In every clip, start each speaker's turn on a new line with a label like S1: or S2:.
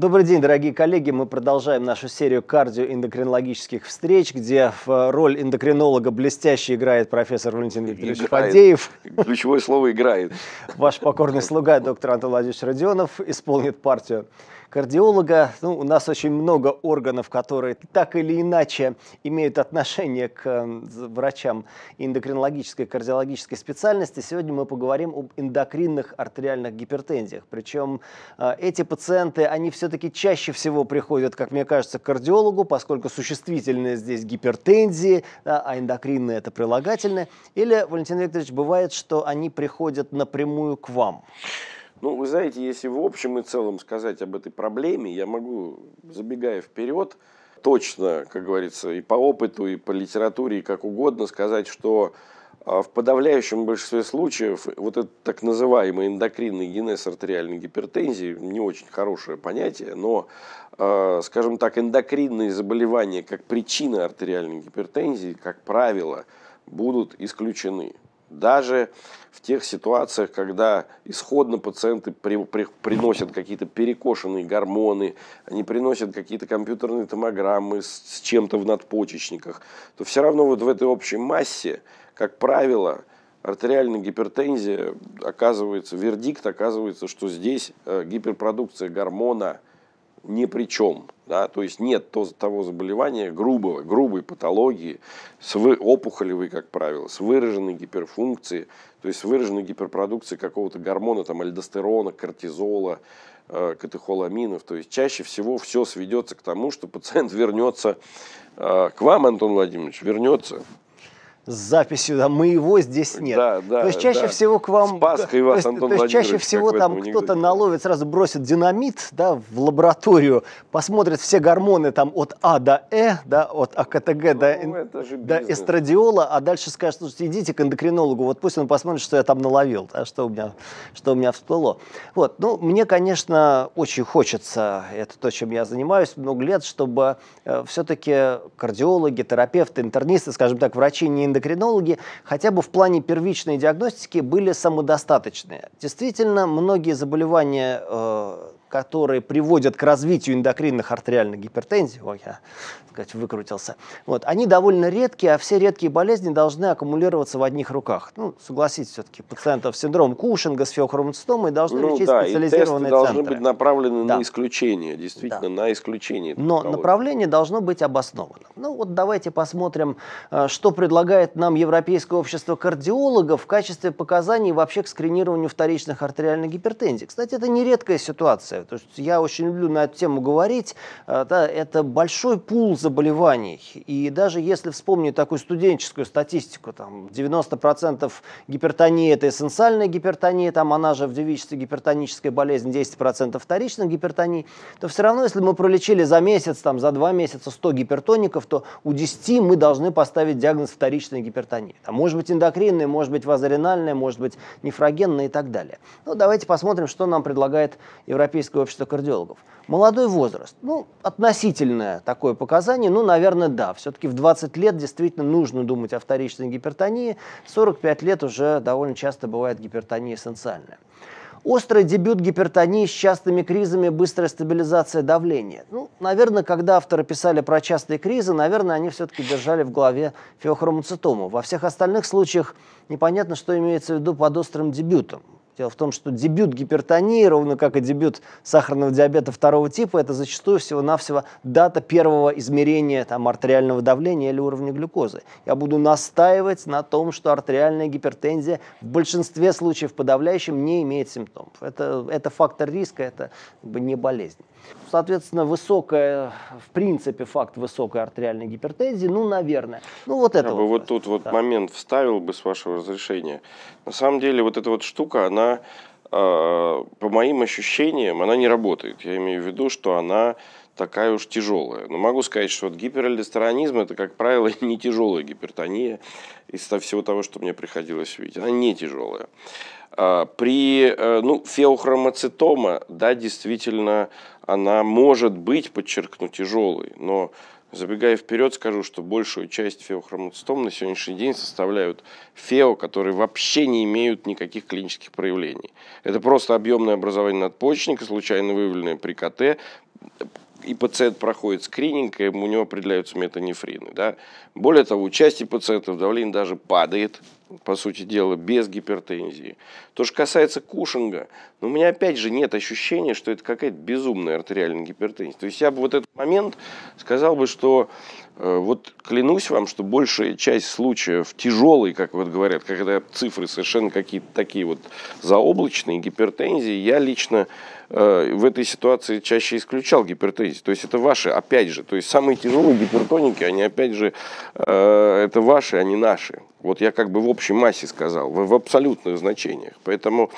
S1: Добрый день, дорогие коллеги. Мы продолжаем нашу серию кардиоэндокринологических встреч, где в роль эндокринолога блестяще играет профессор Валентин Викторович играет. Фадеев.
S2: Ключевое слово «играет».
S1: Ваш покорный слуга, доктор Антон Владимирович Родионов, исполнит партию кардиолога. Ну, у нас очень много органов, которые так или иначе имеют отношение к врачам эндокринологической и кардиологической специальности. Сегодня мы поговорим об эндокринных артериальных гипертензиях. Причем э, эти пациенты, они все-таки чаще всего приходят, как мне кажется, к кардиологу, поскольку существительные здесь гипертензии, да, а эндокринные это прилагательные. Или, Валентин Викторович, бывает, что они приходят напрямую к вам?
S2: Ну, вы знаете, если в общем и целом сказать об этой проблеме, я могу, забегая вперед, точно, как говорится, и по опыту, и по литературе, и как угодно сказать, что а, в подавляющем большинстве случаев вот этот так называемый эндокринный генез артериальной гипертензии, не очень хорошее понятие, но, а, скажем так, эндокринные заболевания как причина артериальной гипертензии, как правило, будут исключены. Даже в тех ситуациях, когда исходно пациенты при, при, приносят какие-то перекошенные гормоны, они приносят какие-то компьютерные томограммы с, с чем-то в надпочечниках, то все равно вот в этой общей массе, как правило, артериальная гипертензия оказывается, вердикт оказывается, что здесь э, гиперпродукция гормона ни при чем. Да? То есть нет того заболевания грубого, грубой патологии, с вы, опухолевой, как правило, с выраженной гиперфункцией, то есть с выраженной гиперпродукцией какого-то гормона, там, альдостерона, кортизола, э, катехоламинов. То есть чаще всего все сведется к тому, что пациент вернется э, к вам, Антон Владимирович, вернется
S1: с записью, да, моего здесь нет. Да, да, то есть чаще да. всего к вам...
S2: С Пасхой вас,
S1: то, то есть чаще всего там кто-то наловит, сразу бросит динамит, да, в лабораторию, посмотрит все гормоны там от А до Э, да, от АКТГ ну, до, до эстрадиола, а дальше скажет, слушайте, идите к эндокринологу, вот пусть он посмотрит, что я там наловил, да, что у меня, что у меня всплыло. Вот, ну, мне, конечно, очень хочется, это то, чем я занимаюсь много лет, чтобы э, все-таки кардиологи, терапевты, интернисты, скажем так, врачи не эндокринологи хотя бы в плане первичной диагностики были самодостаточные. Действительно, многие заболевания э, которые приводят к развитию эндокринных артериальных гипертензий, ой, я сказать, выкрутился, вот, они довольно редкие, а все редкие болезни должны аккумулироваться в одних руках. Ну, согласитесь, все-таки пациентов с синдромом Кушинга, с феохромоцитомой должны ну, лечить да, специализированные и
S2: тесты
S1: центры.
S2: должны быть направлены да. на исключение, действительно, да. на исключение.
S1: Но патологии. направление должно быть обосновано. Ну вот давайте посмотрим, э, что предлагает нам Европейское общество кардиологов в качестве показаний вообще к скринированию вторичных артериальных гипертензий. Кстати, это не редкая ситуация то есть я очень люблю на эту тему говорить. Э, да, это большой пул заболеваний. И даже если вспомнить такую студенческую статистику, там 90% гипертонии – это эссенциальная гипертония, там она же в девичестве гипертоническая болезнь, 10% вторичной гипертонии, то все равно, если мы пролечили за месяц, там, за два месяца 100 гипертоников, то у 10 мы должны поставить диагноз вторичной гипертонии. Там, может быть эндокринная, может быть вазоринальная, может быть нефрогенная и так далее. Ну, давайте посмотрим, что нам предлагает Европейский Европейское общество кардиологов. Молодой возраст, ну, относительное такое показание, ну, наверное, да. Все-таки в 20 лет действительно нужно думать о вторичной гипертонии. В 45 лет уже довольно часто бывает гипертония эссенциальная. Острый дебют гипертонии с частыми кризами, быстрая стабилизация давления. Ну, наверное, когда авторы писали про частые кризы, наверное, они все-таки держали в голове феохромоцитому. Во всех остальных случаях непонятно, что имеется в виду под острым дебютом. Дело в том, что дебют гипертонии, ровно как и дебют сахарного диабета второго типа, это зачастую всего-навсего дата первого измерения там, артериального давления или уровня глюкозы. Я буду настаивать на том, что артериальная гипертензия в большинстве случаев подавляющем не имеет симптомов. Это, это фактор риска, это не болезнь. Соответственно, высокая, в принципе, факт высокой артериальной гипертензии, ну, наверное. Ну, вот это
S2: Я
S1: вот.
S2: бы вот тут вот да. момент вставил бы с вашего разрешения. На самом деле, вот эта вот штука, она, э, по моим ощущениям, она не работает. Я имею в виду, что она такая уж тяжелая. Но могу сказать, что вот гиперальдостеронизм это, как правило, не тяжелая гипертония из всего того, что мне приходилось видеть. Она не тяжелая. А, при э, ну, феохромоцитома, да, действительно, она может быть, подчеркну, тяжелой, но Забегая вперед, скажу, что большую часть феохроматостом на сегодняшний день составляют фео, которые вообще не имеют никаких клинических проявлений. Это просто объемное образование надпочечника, случайно выявленное при КТ, и пациент проходит скрининг, и у него определяются метанефрины. Да? Более того, у части пациентов давление даже падает, по сути дела, без гипертензии. То, что касается Кушинга, но у меня опять же нет ощущения, что это какая-то безумная артериальная гипертензия. То есть я бы вот этот момент сказал бы, что э, вот клянусь вам, что большая часть случаев тяжелой, как вот говорят, когда цифры совершенно какие-то такие вот заоблачные, гипертензии, я лично в этой ситуации чаще исключал гипертензию. То есть это ваши, опять же, то есть самые тяжелые гипертоники, они опять же, э, это ваши, а не наши. Вот я как бы в общей массе сказал, в, в абсолютных значениях. Поэтому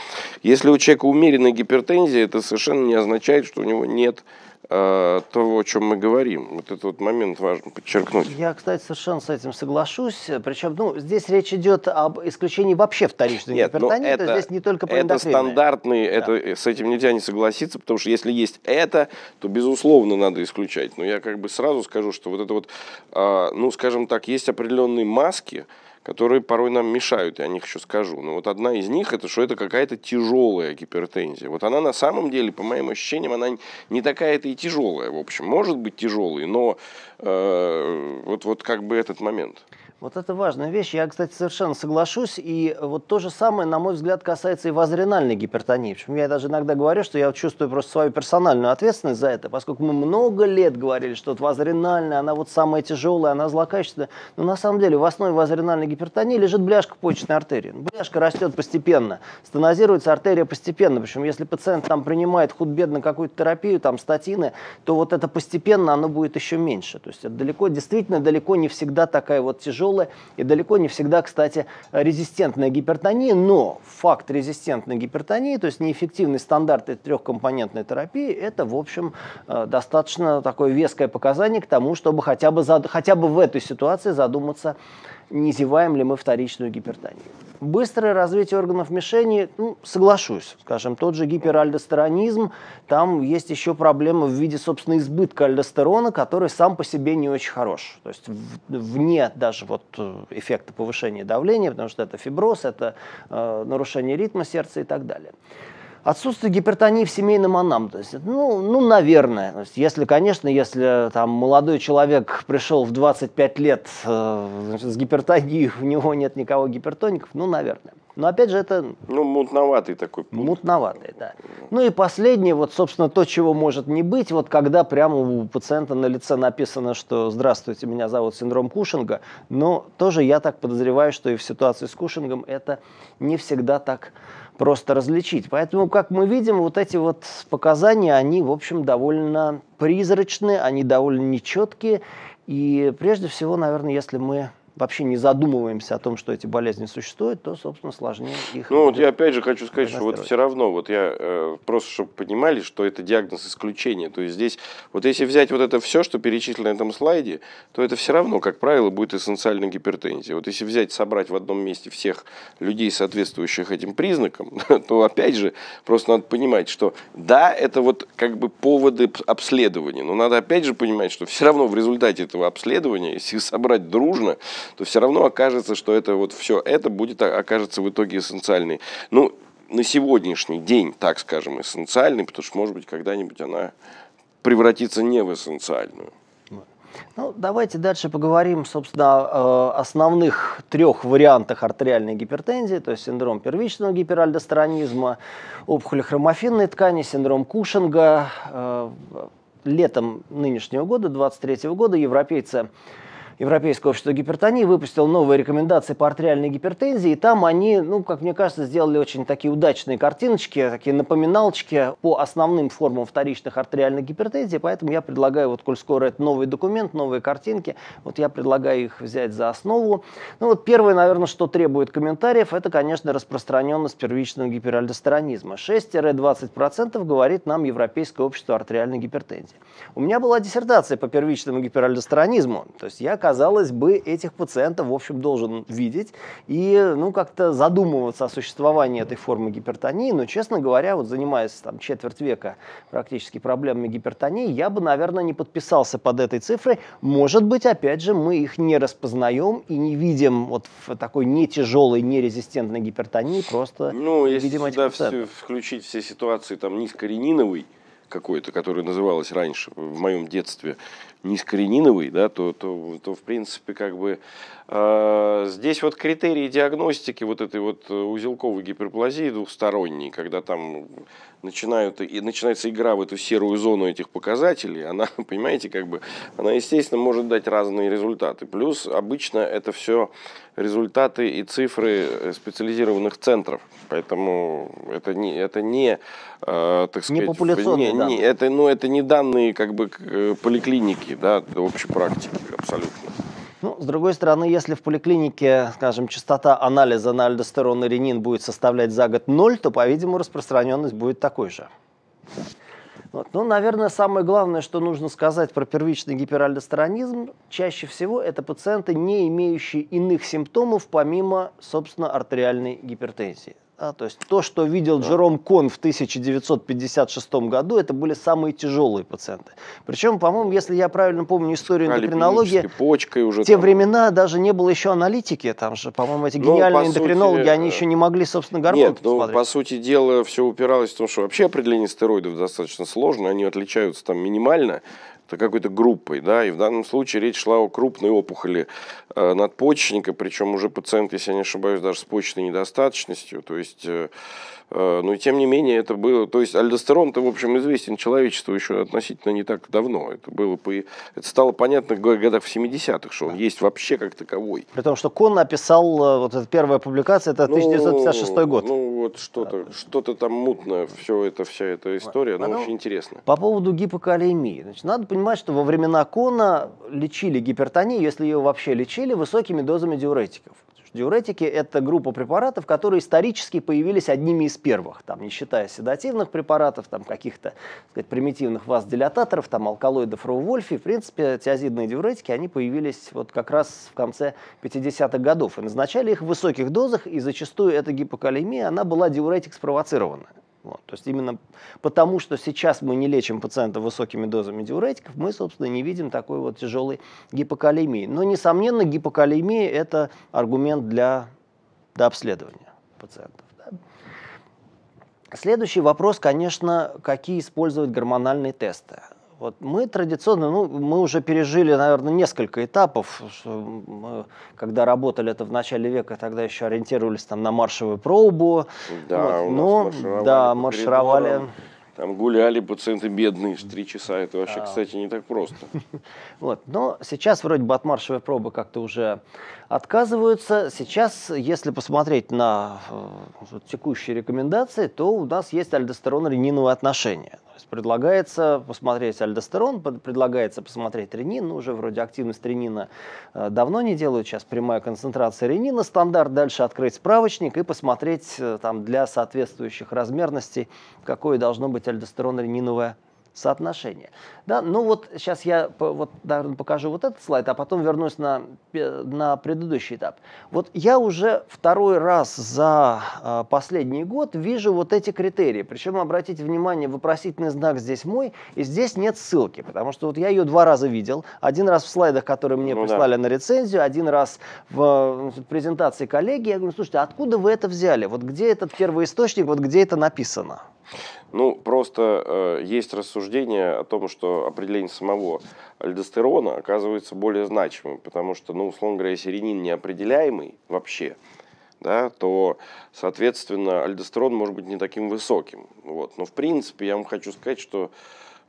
S2: если у человека умеренная гипертензия, это совершенно не означает, что у него нет Э, того, о чем мы говорим. Вот этот вот момент важно подчеркнуть.
S1: Я, кстати, совершенно с этим соглашусь. Причем, ну, здесь речь идет об исключении вообще вторичной Нет, ну, гипертонии. Это, здесь не только по
S2: Это стандартный, да. это, с этим нельзя не согласиться, потому что если есть это, то, безусловно, надо исключать. Но я как бы сразу скажу, что вот это вот, а, ну, скажем так, есть определенные маски, которые порой нам мешают, я о них еще скажу. Но вот одна из них, это что это какая-то тяжелая гипертензия. Вот она на самом деле, по моим ощущениям, она не такая-то и тяжелая, в общем. Может быть тяжелой, но э, вот, вот как бы этот момент.
S1: Вот это важная вещь. Я, кстати, совершенно соглашусь. И вот то же самое, на мой взгляд, касается и вазренальной гипертонии. Причем я даже иногда говорю, что я чувствую просто свою персональную ответственность за это, поскольку мы много лет говорили, что вот вазренальная, она вот самая тяжелая, она злокачественная. Но на самом деле в основе вазренальной гипертонии лежит бляшка почечной артерии. Бляшка растет постепенно, стенозируется артерия постепенно. Причем если пациент там принимает худбедно какую-то терапию, там статины, то вот это постепенно оно будет еще меньше. То есть это далеко, действительно далеко не всегда такая вот тяжелая тяжелая и далеко не всегда, кстати, резистентная гипертония, но факт резистентной гипертонии, то есть неэффективный стандарт трехкомпонентной терапии, это, в общем, э, достаточно такое веское показание к тому, чтобы хотя бы, хотя бы в этой ситуации задуматься не зеваем ли мы вторичную гипертонию. Быстрое развитие органов мишени, ну, соглашусь, скажем, тот же гиперальдостеронизм, там есть еще проблема в виде, собственно, избытка альдостерона, который сам по себе не очень хорош. То есть вне даже вот э, эффекта повышения давления, потому что это фиброз, это э, нарушение ритма сердца и так далее. Отсутствие гипертонии в семейном анамнезе. Ну, ну, наверное. То есть, если, конечно, если там молодой человек пришел в 25 лет э, значит, с гипертонией, у него нет никого гипертоников, ну, наверное. Но опять же это...
S2: Ну, мутноватый такой.
S1: Пункт. Мутноватый, да. Ну и последнее, вот, собственно, то, чего может не быть, вот когда прямо у пациента на лице написано, что «Здравствуйте, меня зовут синдром Кушинга», но тоже я так подозреваю, что и в ситуации с Кушингом это не всегда так просто различить. Поэтому, как мы видим, вот эти вот показания, они, в общем, довольно призрачные, они довольно нечеткие. И прежде всего, наверное, если мы вообще не задумываемся о том, что эти болезни существуют, то, собственно, сложнее их.
S2: Ну, вот я опять же хочу сказать, что вот все равно, вот я э, просто, чтобы понимали, что это диагноз исключения. То есть здесь, вот если взять вот это все, что перечислено на этом слайде, то это все равно, как правило, будет эссенциальная гипертензия. Вот если взять, собрать в одном месте всех людей, соответствующих этим признакам, то опять же, просто надо понимать, что да, это вот как бы поводы обследования, но надо опять же понимать, что все равно в результате этого обследования, если собрать дружно, то все равно окажется, что это вот все это будет окажется в итоге эссенциальной. Ну, на сегодняшний день, так скажем, эссенциальной, потому что, может быть, когда-нибудь она превратится не в эссенциальную.
S1: Ну, давайте дальше поговорим, собственно, о основных трех вариантах артериальной гипертензии, то есть синдром первичного гиперальдостеронизма, опухоль хромофинной ткани, синдром Кушинга. Э, летом нынешнего года, 23 года, европейцы Европейское общество гипертонии выпустило новые рекомендации по артериальной гипертензии, и там они, ну, как мне кажется, сделали очень такие удачные картиночки, такие напоминалочки по основным формам вторичных артериальных гипертензий, поэтому я предлагаю, вот, коль скоро это новый документ, новые картинки, вот я предлагаю их взять за основу. Ну, вот первое, наверное, что требует комментариев, это, конечно, распространенность первичного гиперальдостеронизма. 6-20% говорит нам Европейское общество артериальной гипертензии. У меня была диссертация по первичному гиперальдостеронизму, то есть я казалось бы, этих пациентов, в общем, должен видеть и, ну, как-то задумываться о существовании этой формы гипертонии. Но, честно говоря, вот занимаясь там четверть века практически проблемами гипертонии, я бы, наверное, не подписался под этой цифрой. Может быть, опять же, мы их не распознаем и не видим вот в такой не тяжелой, не резистентной гипертонии, просто
S2: ну, если
S1: видим этих
S2: сюда
S1: пациентов.
S2: все, включить все ситуации там низкорениновой, какой-то, который называлась раньше в моем детстве низкорениновый, да, то, то, то в принципе как бы э, здесь вот критерии диагностики вот этой вот узелковой гиперплазии двухсторонней, когда там начинают, и начинается игра в эту серую зону этих показателей, она, понимаете, как бы, она, естественно, может дать разные результаты. Плюс обычно это все результаты и цифры специализированных центров. Поэтому это не, это не э, так сказать,
S1: не
S2: не. Не, это, ну, это не данные как бы э, поликлиники, да, общей практики абсолютно.
S1: Ну, с другой стороны, если в поликлинике, скажем, частота анализа на альдостерон и ренин будет составлять за год ноль, то, по-видимому, распространенность будет такой же. Вот. Ну, наверное, самое главное, что нужно сказать про первичный гиперальдостеронизм, чаще всего это пациенты, не имеющие иных симптомов, помимо, собственно, артериальной гипертензии. Да, то есть то, что видел да. Джером Кон в 1956 году, это были самые тяжелые пациенты. Причем, по-моему, если я правильно помню историю эндокринологии,
S2: почкой уже
S1: в те
S2: там...
S1: времена даже не было еще аналитики, там же, по-моему, эти ну, гениальные ну, эндокринологи, сути, они еще не могли, собственно, гормоны
S2: Нет, ну, по сути дела, все упиралось в том, что вообще определение стероидов достаточно сложно, они отличаются там минимально, какой-то группой, да, и в данном случае речь шла о крупной опухоли э, надпочечника, причем уже пациент, если я не ошибаюсь, даже с почечной недостаточностью, то есть э, но тем не менее это было, то есть альдостерон-то, в общем, известен человечеству еще относительно не так давно. Это было, это стало понятно в годах в 70-х, что он есть вообще как таковой.
S1: При том, что Кон написал, э, вот эта первая публикация, это 1956 ну, год.
S2: Ну, вот что-то, что-то там мутно, все это, вся эта история, она очень интересна.
S1: По поводу гипокалемии. Значит, надо понимать, что во времена Кона лечили гипертонию, если ее вообще лечили, высокими дозами диуретиков. Диуретики – это группа препаратов, которые исторически появились одними из первых, там, не считая седативных препаратов, там, каких-то сказать, примитивных вазодилататоров, там, алкалоидов Роу-Вольфи. В принципе, тиазидные диуретики, они появились вот как раз в конце 50-х годов. И назначали их в высоких дозах, и зачастую эта гипокалемия, она была диуретик спровоцированная. Вот. То есть именно потому, что сейчас мы не лечим пациентов высокими дозами диуретиков, мы, собственно, не видим такой вот тяжелой гипокалемии. Но, несомненно, гипокалемия – это аргумент для дообследования пациентов. Да? Следующий вопрос, конечно, какие использовать гормональные тесты. Вот мы традиционно, ну, мы уже пережили, наверное, несколько этапов. Мы, когда работали это в начале века, тогда еще ориентировались там на маршевую пробу.
S2: Да,
S1: вот, но, да, маршировали.
S2: Там гуляли пациенты бедные, три часа. Это вообще, а. кстати, не так просто.
S1: Вот. Но сейчас вроде бы от маршевой пробы как-то уже отказываются. Сейчас, если посмотреть на э, текущие рекомендации, то у нас есть альдостерон-рениновые отношения. То есть предлагается посмотреть альдостерон, предлагается посмотреть ренин. Ну, уже вроде активность ренина э, давно не делают. Сейчас прямая концентрация ренина стандарт. Дальше открыть справочник и посмотреть э, там для соответствующих размерностей, какое должно быть альдостерон-рениновое соотношение. Да, ну вот сейчас я вот, наверное, покажу вот этот слайд, а потом вернусь на, на предыдущий этап. Вот я уже второй раз за э, последний год вижу вот эти критерии. Причем, обратите внимание, вопросительный знак здесь мой, и здесь нет ссылки, потому что вот я ее два раза видел. Один раз в слайдах, которые мне ну, прислали да. на рецензию, один раз в презентации коллеги. Я говорю, слушайте, откуда вы это взяли? Вот где этот первый источник, вот где это написано?
S2: Ну, просто э, есть рассуждение о том, что определение самого альдостерона оказывается более значимым, потому что, ну, условно говоря, если неопределяемый вообще, да, то, соответственно, альдостерон может быть не таким высоким. Вот. Но, в принципе, я вам хочу сказать, что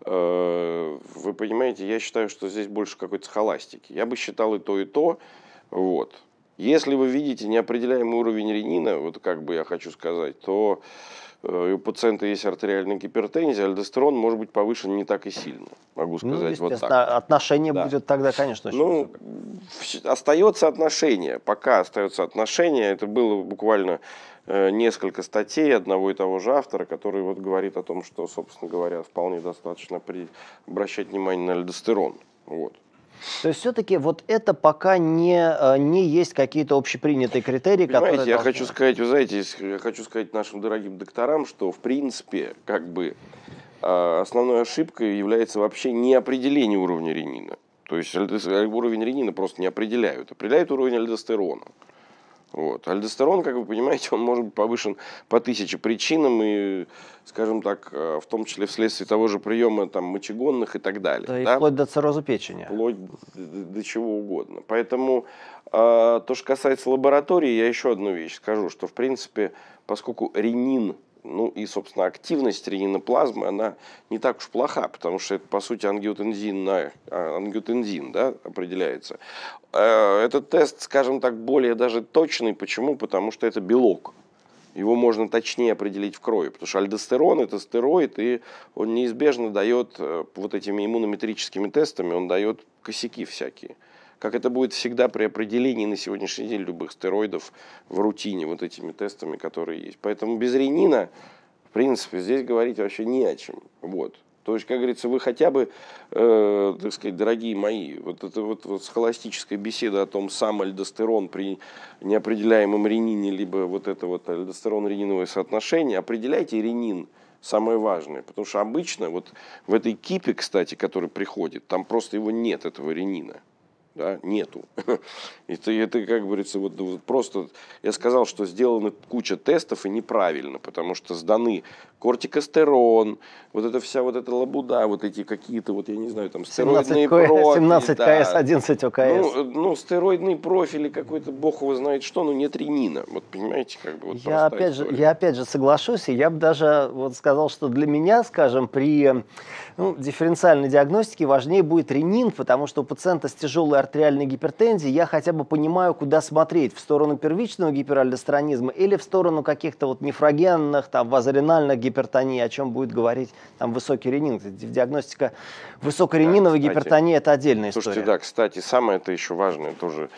S2: э, вы понимаете, я считаю, что здесь больше какой-то схоластики. Я бы считал и то, и то. Вот. Если вы видите неопределяемый уровень ренина, вот как бы я хочу сказать, то у пациента есть артериальная гипертензия, альдостерон может быть повышен не так и сильно, могу ну, сказать ну, вот так.
S1: Отношение да. будет тогда, конечно, очень
S2: Ну, высокое. остается отношение, пока остается отношение, это было буквально э, несколько статей одного и того же автора, который вот говорит о том, что, собственно говоря, вполне достаточно при... обращать внимание на альдостерон. Вот.
S1: То есть все-таки вот это пока не, э, не есть какие-то общепринятые критерии,
S2: Понимаете,
S1: которые...
S2: я
S1: должны...
S2: хочу сказать, вы знаете, я хочу сказать нашим дорогим докторам, что в принципе, как бы э, основной ошибкой является вообще не определение уровня ренина. То есть уровень ренина просто не определяют. Определяют уровень альдостерона. Вот. Альдостерон, как вы понимаете, он может быть повышен по тысяче причинам, и, скажем так, э, в том числе вследствие того же приема там, мочегонных и так далее.
S1: Да,
S2: да?
S1: вплоть до цирроза печени.
S2: Вплоть до чего угодно. Поэтому э, то, что касается лаборатории, я еще одну вещь скажу, что, в принципе, поскольку ренин ну и, собственно, активность рениноплазмы, она не так уж плоха, потому что это, по сути, ангиотензин, на, а, ангиотензин да, определяется. Э, этот тест, скажем так, более даже точный. Почему? Потому что это белок. Его можно точнее определить в крови, потому что альдостерон это стероид, и он неизбежно дает э, вот этими иммунометрическими тестами, он дает косяки всякие как это будет всегда при определении на сегодняшний день любых стероидов в рутине, вот этими тестами, которые есть. Поэтому без ренина, в принципе, здесь говорить вообще не о чем. Вот. То есть, как говорится, вы хотя бы, э, так сказать, дорогие мои, вот это вот, вот схоластическая беседа о том, сам альдостерон при неопределяемом ренине, либо вот это вот альдостерон-рениновое соотношение, определяйте ренин, самое важное. Потому что обычно вот в этой кипе, кстати, который приходит, там просто его нет, этого ренина да, нету. Это, это, как говорится, вот, вот просто, я сказал, что сделаны куча тестов и неправильно, потому что сданы кортикостерон, вот эта вся вот эта лабуда, вот эти какие-то, вот я не знаю, там стероидные
S1: 17
S2: профили.
S1: 17
S2: да.
S1: КС, 11 ОКС.
S2: Ну, ну, стероидные профили, какой-то бог его знает что, но нет ренина. Вот понимаете, как бы вот
S1: я опять, же, я опять же соглашусь, и я бы даже вот сказал, что для меня, скажем, при ну, дифференциальной диагностике важнее будет ренин, потому что у пациента с тяжелой артериальной гипертензией я хотя бы понимаю, куда смотреть, в сторону первичного гиперальдостеронизма или в сторону каких-то вот нефрогенных, там, вазоренальных гипертонии, о чем будет говорить там высокий ренин. Диагностика высокорениновой да, гипертонии – это отдельная
S2: Слушайте,
S1: история.
S2: да, кстати, самое это еще важное тоже.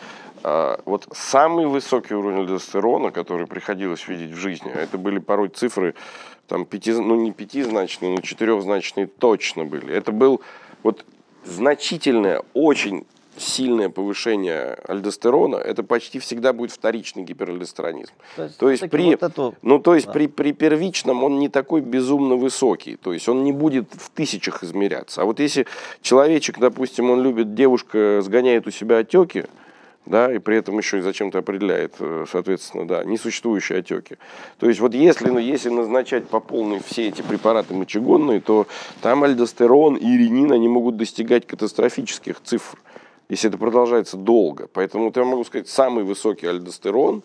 S2: А, вот самый высокий уровень альдостерона, который приходилось видеть в жизни, а это были порой цифры там пяти, ну не пятизначные, но четырехзначные точно были. Это был вот значительное, очень сильное повышение альдостерона, это почти всегда будет вторичный гиперальдостеронизм. То есть, то есть при, вот эту... ну, то есть да. при, при первичном он не такой безумно высокий, то есть он не будет в тысячах измеряться. А вот если человечек, допустим, он любит, девушка сгоняет у себя отеки, да, и при этом еще и зачем-то определяет, э, соответственно, да, несуществующие отеки. То есть вот если, ну, если назначать по полной все эти препараты мочегонные, то там альдостерон и ренин, они могут достигать катастрофических цифр, если это продолжается долго. Поэтому вот я могу сказать, самый высокий альдостерон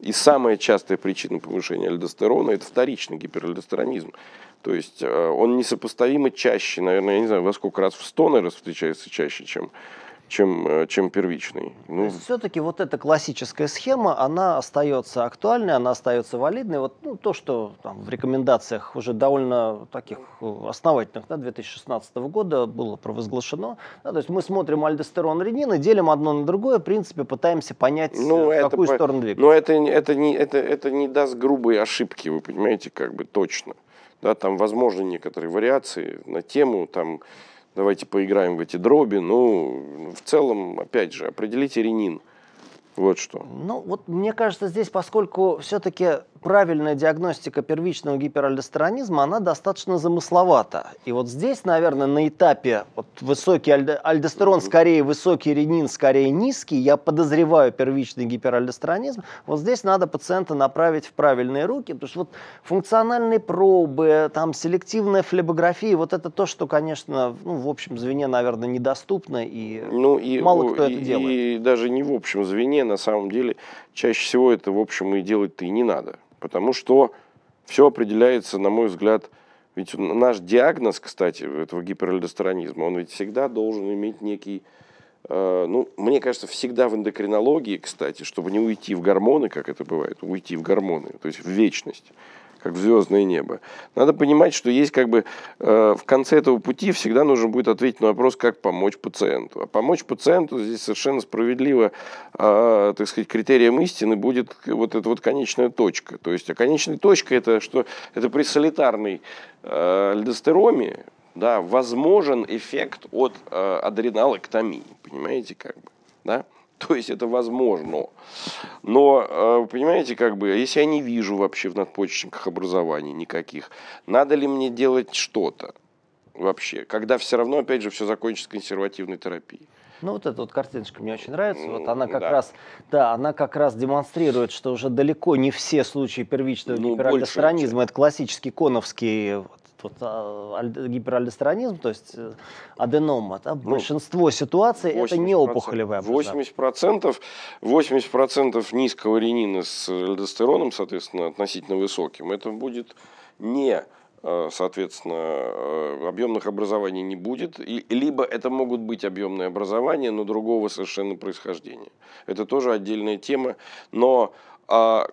S2: и самая частая причина повышения альдостерона – это вторичный гиперальдостеронизм. То есть э, он несопоставимо чаще, наверное, я не знаю, во сколько раз в 100, наверное, встречается чаще, чем чем, э, чем первичный.
S1: Ну, все-таки вот эта классическая схема, она остается актуальной, она остается валидной. Вот ну, то, что там, в рекомендациях уже довольно таких э, основательных да, 2016 года было провозглашено. Да, то есть мы смотрим альдостерон, ренин и делим одно на другое, в принципе, пытаемся понять, ну, э, в какую по... сторону двигаться.
S2: Но это, это, не, это, это не даст грубые ошибки, вы понимаете, как бы точно. Да, там возможны некоторые вариации на тему, там, давайте поиграем в эти дроби. Ну, в целом, опять же, определите ренин. Вот что.
S1: Ну, вот мне кажется, здесь, поскольку все-таки правильная диагностика первичного гиперальдостеронизма, она достаточно замысловата. И вот здесь, наверное, на этапе вот высокий альдо, альдостерон скорее высокий, ренин скорее низкий, я подозреваю первичный гиперальдостеронизм, вот здесь надо пациента направить в правильные руки, потому что вот функциональные пробы, там селективная флебография, вот это то, что, конечно, ну, в общем звене, наверное, недоступно, и, ну, и мало кто
S2: и,
S1: это делает.
S2: И даже не в общем звене, на самом деле, чаще всего это, в общем, и делать-то и не надо. Потому что все определяется, на мой взгляд, ведь наш диагноз, кстати, этого гиперальдостеронизма, он ведь всегда должен иметь некий, э, ну, мне кажется, всегда в эндокринологии, кстати, чтобы не уйти в гормоны, как это бывает, уйти в гормоны, то есть в вечность как звездное небо. Надо понимать, что есть как бы э, в конце этого пути всегда нужно будет ответить на вопрос, как помочь пациенту. А помочь пациенту здесь совершенно справедливо, э, так сказать, критерием истины будет вот эта вот конечная точка. То есть, а конечная точка это что? Это при солитарной э, альдостероме, да, возможен эффект от э, адреналэктомии, понимаете, как бы, да? То есть это возможно. Но, э, понимаете, как бы, если я не вижу вообще в надпочечниках образований никаких, надо ли мне делать что-то вообще, когда все равно, опять же, все закончится консервативной терапией?
S1: Ну, вот эта вот картиночка мне очень нравится. Вот она как да. раз, да, она как раз демонстрирует, что уже далеко не все случаи первичного ну, гиперальдостеронизма, это классический коновский вот, вот, а, гиперальдостеронизм, то есть э, аденома, да, ну, большинство ситуаций это не опухолевая
S2: 80%, 80% низкого ренина с альдостероном, соответственно, относительно высоким, это будет не Э, соответственно, э, объемных образований не будет, либо это могут быть объемные образования, но другого совершенно происхождения. Это тоже отдельная тема, но а,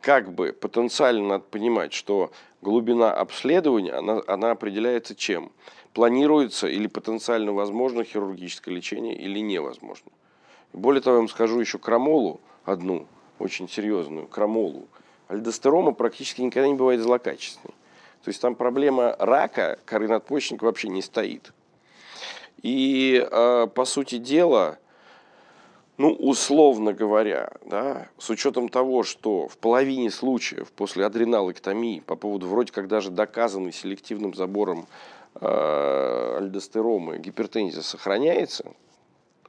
S2: как бы потенциально надо понимать, что глубина обследования, она, она определяется чем? Планируется или потенциально возможно хирургическое лечение или невозможно. Более того, я вам скажу еще крамолу, одну очень серьезную, крамолу. Альдостерома практически никогда не бывает злокачественной. То есть там проблема рака коры надпочечника вообще не стоит. И э, по сути дела, ну, условно говоря, да, с учетом того, что в половине случаев после адреналэктомии по поводу вроде как даже доказанной селективным забором э, альдостеромы гипертензия сохраняется,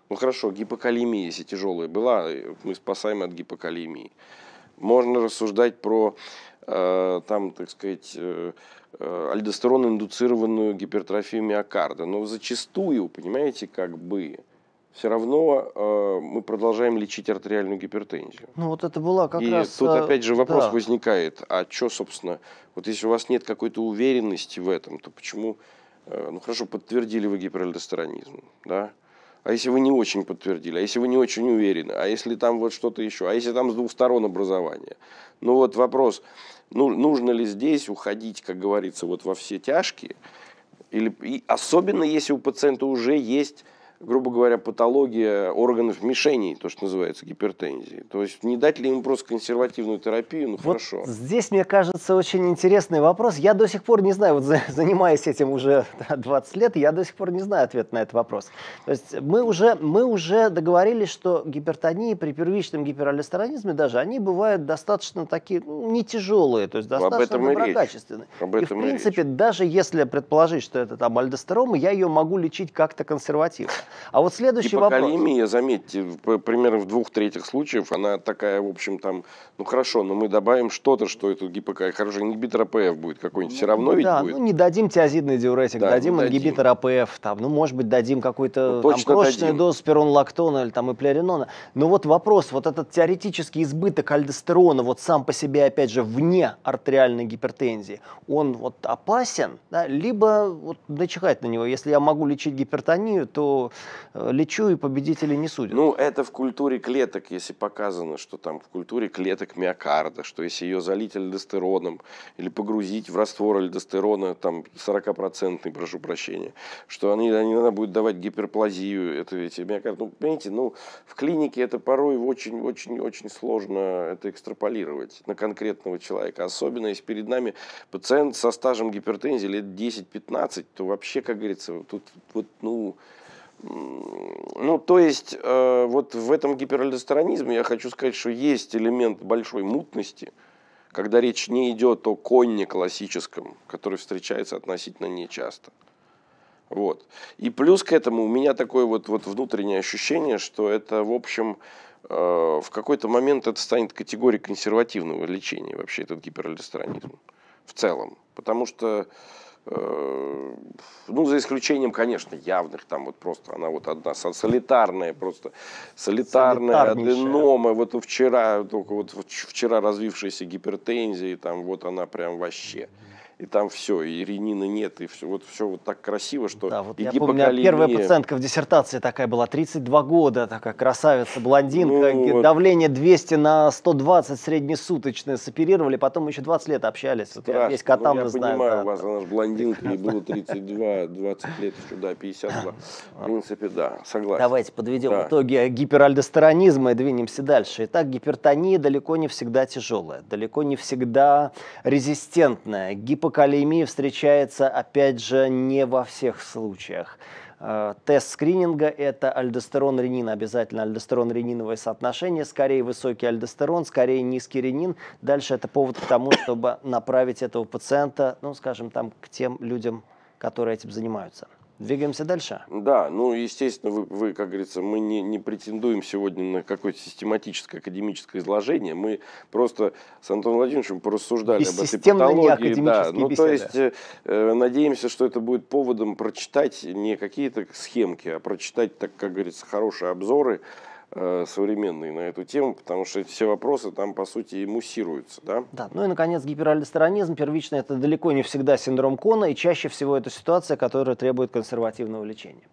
S2: ну хорошо, гипокалемия, если тяжелая была, мы спасаем от гипокалемии. Можно рассуждать про Э, там, так сказать, э, э, альдостерон-индуцированную гипертрофию миокарда. Но зачастую, понимаете, как бы, все равно э, мы продолжаем лечить артериальную гипертензию.
S1: Ну вот это была как
S2: И
S1: раз...
S2: тут опять же вопрос да. возникает, а что, собственно, вот если у вас нет какой-то уверенности в этом, то почему, э, ну хорошо, подтвердили вы гиперальдостеронизм, да? А если вы не очень подтвердили, а если вы не очень уверены, а если там вот что-то еще, а если там с двух сторон образования? Ну вот вопрос, ну, нужно ли здесь уходить, как говорится, вот во все тяжкие, или, и особенно если у пациента уже есть грубо говоря, патология органов мишеней, то, что называется гипертензией. То есть не дать ли ему просто консервативную терапию, ну вот хорошо.
S1: Здесь, мне кажется, очень интересный вопрос. Я до сих пор не знаю, вот занимаясь этим уже 20 лет, я до сих пор не знаю ответ на этот вопрос. То есть мы уже, мы уже договорились, что гипертонии при первичном гипераллестеронизме даже, они бывают достаточно такие, ну, не тяжелые, то есть достаточно доброкачественные. Об этом и в принципе, и даже если предположить, что это там альдостерома, я ее могу лечить как-то консервативно. А вот следующий вопрос.
S2: Гипокалемия, заметьте, примерно в двух третьих случаев, она такая, в общем, там, ну хорошо, но мы добавим что-то, что это гипокалемия. Хорошо, ингибитор АПФ будет какой-нибудь, ну, все равно ведь
S1: да,
S2: будет.
S1: ну не дадим тиазидный диуретик, да, дадим ингибитор АПФ, там, ну может быть дадим какой-то ну, там, крошечную дадим. дозу спиронлактона или там эплеринона. Но вот вопрос, вот этот теоретический избыток альдостерона, вот сам по себе, опять же, вне артериальной гипертензии, он вот опасен, да? либо вот начихать на него. Если я могу лечить гипертонию, то лечу и победителей не судят.
S2: Ну, это в культуре клеток, если показано, что там в культуре клеток миокарда, что если ее залить альдостероном или погрузить в раствор альдостерона, там 40-процентный, прошу прощения, что они, они, она будет давать гиперплазию, это эти миокарды. Ну, понимаете, ну, в клинике это порой очень-очень-очень сложно это экстраполировать на конкретного человека. Особенно, если перед нами пациент со стажем гипертензии лет 10-15, то вообще, как говорится, тут вот, ну, ну, то есть, э, вот в этом гиперальдостеронизме я хочу сказать, что есть элемент большой мутности, когда речь не идет о конне классическом, который встречается относительно нечасто. Вот. И плюс к этому у меня такое вот, вот внутреннее ощущение, что это, в общем, э, в какой-то момент это станет категорией консервативного лечения, вообще этот гиперальдостеронизм в целом. Потому что ну, за исключением, конечно, явных, там вот просто она вот одна, солитарная просто, солитарная аденома, вот вчера, только вот вчера развившаяся гипертензия, там вот она прям вообще и там все, и ренина нет, и все вот, все вот так красиво, что
S1: да, вот и я помню, первая пациентка в диссертации такая была, 32 года, такая красавица, блондинка, ну, давление 200 на 120 среднесуточное, соперировали, потом еще 20 лет общались, вот я весь котам
S2: ну, я
S1: знаю.
S2: понимаю да, вас, она же блондинка ей было 32, 20 лет еще, да, 52. В принципе, да, согласен.
S1: Давайте подведем да. итоги гиперальдостеронизма и двинемся дальше. Итак, гипертония далеко не всегда тяжелая, далеко не всегда резистентная. Гипокалемия встречается, опять же, не во всех случаях. Э, тест скрининга – это альдостерон-ренин, обязательно альдостерон-рениновое соотношение, скорее высокий альдостерон, скорее низкий ренин. Дальше это повод к тому, чтобы направить этого пациента, ну, скажем, там, к тем людям, которые этим занимаются. Двигаемся дальше.
S2: Да, ну, естественно, вы, вы как говорится, мы не, не претендуем сегодня на какое-то систематическое академическое изложение. Мы просто с Антоном Владимировичем порассуждали об этой патологии. Да, ну, беседы. то есть, э, надеемся, что это будет поводом прочитать не какие-то схемки, а прочитать, так как говорится, хорошие обзоры современные на эту тему, потому что все вопросы там, по сути, и муссируются. Да?
S1: Да. Ну и, наконец, гиперальдостеронизм. Первично это далеко не всегда синдром Кона, и чаще всего это ситуация, которая требует консервативного лечения.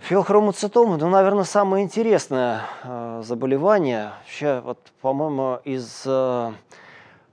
S1: Феохромоцитома, ну, наверное, самое интересное э, заболевание. Вообще, вот, по-моему, из э, Э,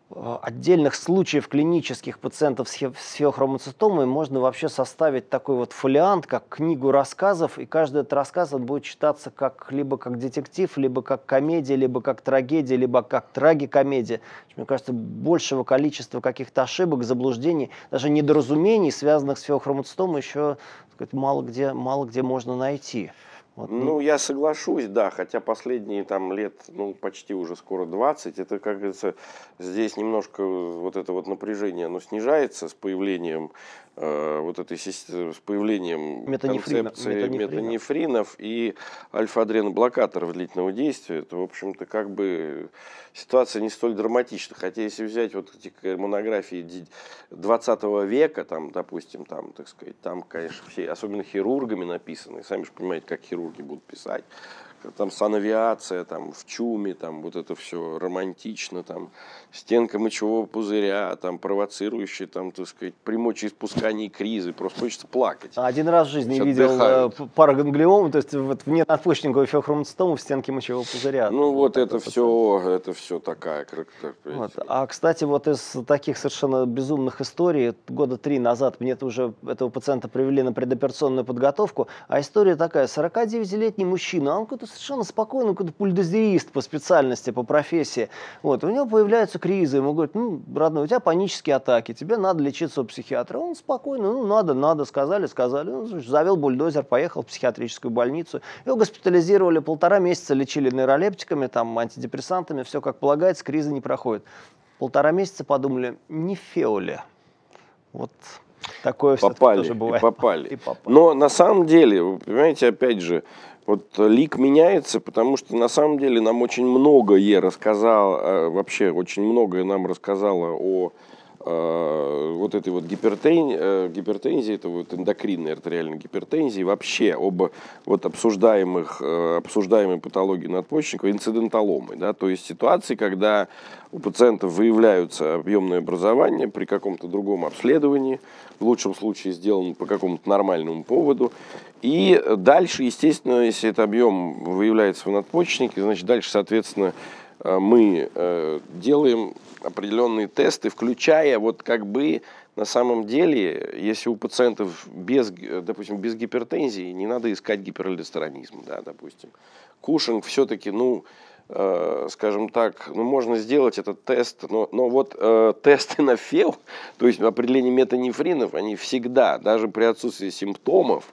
S1: отдельных случаев клинических пациентов с феохромоцитомой можно вообще составить такой вот фолиант, как книгу рассказов, и каждый этот рассказ он будет читаться как, либо как детектив, либо как комедия, либо как трагедия, либо как трагикомедия. Мне кажется, большего количества каких-то ошибок, заблуждений, даже недоразумений, связанных с феохромоцитомой, еще сказать, мало, где, мало где можно найти.
S2: Вот, ну, ну, я соглашусь, да, хотя последние там лет, ну, почти уже скоро 20, это, как говорится, здесь немножко вот это вот напряжение, оно снижается с появлением вот этой с появлением Метанефрина, концепции метанефринов. метанефринов и альфа-адреноблокаторов длительного действия, это, в общем-то, как бы ситуация не столь драматична. Хотя, если взять вот эти монографии 20 века, там, допустим, там, так сказать, там, конечно, все, особенно хирургами написаны, сами же понимаете, как хирурги будут писать. Там санавиация, там в чуме, там вот это все романтично, там стенка мочевого пузыря, там провоцирующие, там, так сказать, при мочеиспускании кризы, просто хочется плакать.
S1: Один раз в жизни Все видел отдыхают. Э, параганглиому, то есть вот вне надпочечниковую феохромоцитому в стенке мочевого пузыря.
S2: Ну вот, вот это, все, это все такая.
S1: Вот. А, кстати, вот из таких совершенно безумных историй, года три назад мне -то уже этого пациента привели на предоперационную подготовку, а история такая, 49-летний мужчина, он какой-то совершенно спокойный, какой-то пульдозерист по специальности, по профессии. Вот, у него появляются кризы, ему говорят, ну, родной, у тебя панические атаки, тебе надо лечиться у психиатра. Он спокойно, ну, надо, надо, сказали, сказали. Ну, завел бульдозер, поехал в психиатрическую больницу. Его госпитализировали полтора месяца, лечили нейролептиками, там, антидепрессантами, все как полагается, кризы не проходят. Полтора месяца подумали, не феоле. Вот такое
S2: попали, тоже бывает. И попали. и попали. Но на самом деле, вы понимаете, опять же, вот лик меняется, потому что на самом деле нам очень многое рассказал, э, вообще очень многое нам рассказало о э, вот этой вот гипертен, э, гипертензии, это вот эндокринной артериальной гипертензии, вообще об вот обсуждаемых, обсуждаемой патологии надпочечника, инциденталомы, да, то есть ситуации, когда у пациентов выявляются объемные образования при каком-то другом обследовании, в лучшем случае сделан по какому-то нормальному поводу. И дальше, естественно, если этот объем выявляется в надпочечнике, значит, дальше, соответственно, э, мы э, делаем определенные тесты, включая вот как бы на самом деле, если у пациентов без, допустим, без гипертензии, не надо искать гиперальдостеронизм, да, допустим. Кушинг все-таки, ну, Э, скажем так, ну, можно сделать этот тест, но, но вот э, тесты на ФЕЛ, то есть определение метанефринов, они всегда, даже при отсутствии симптомов,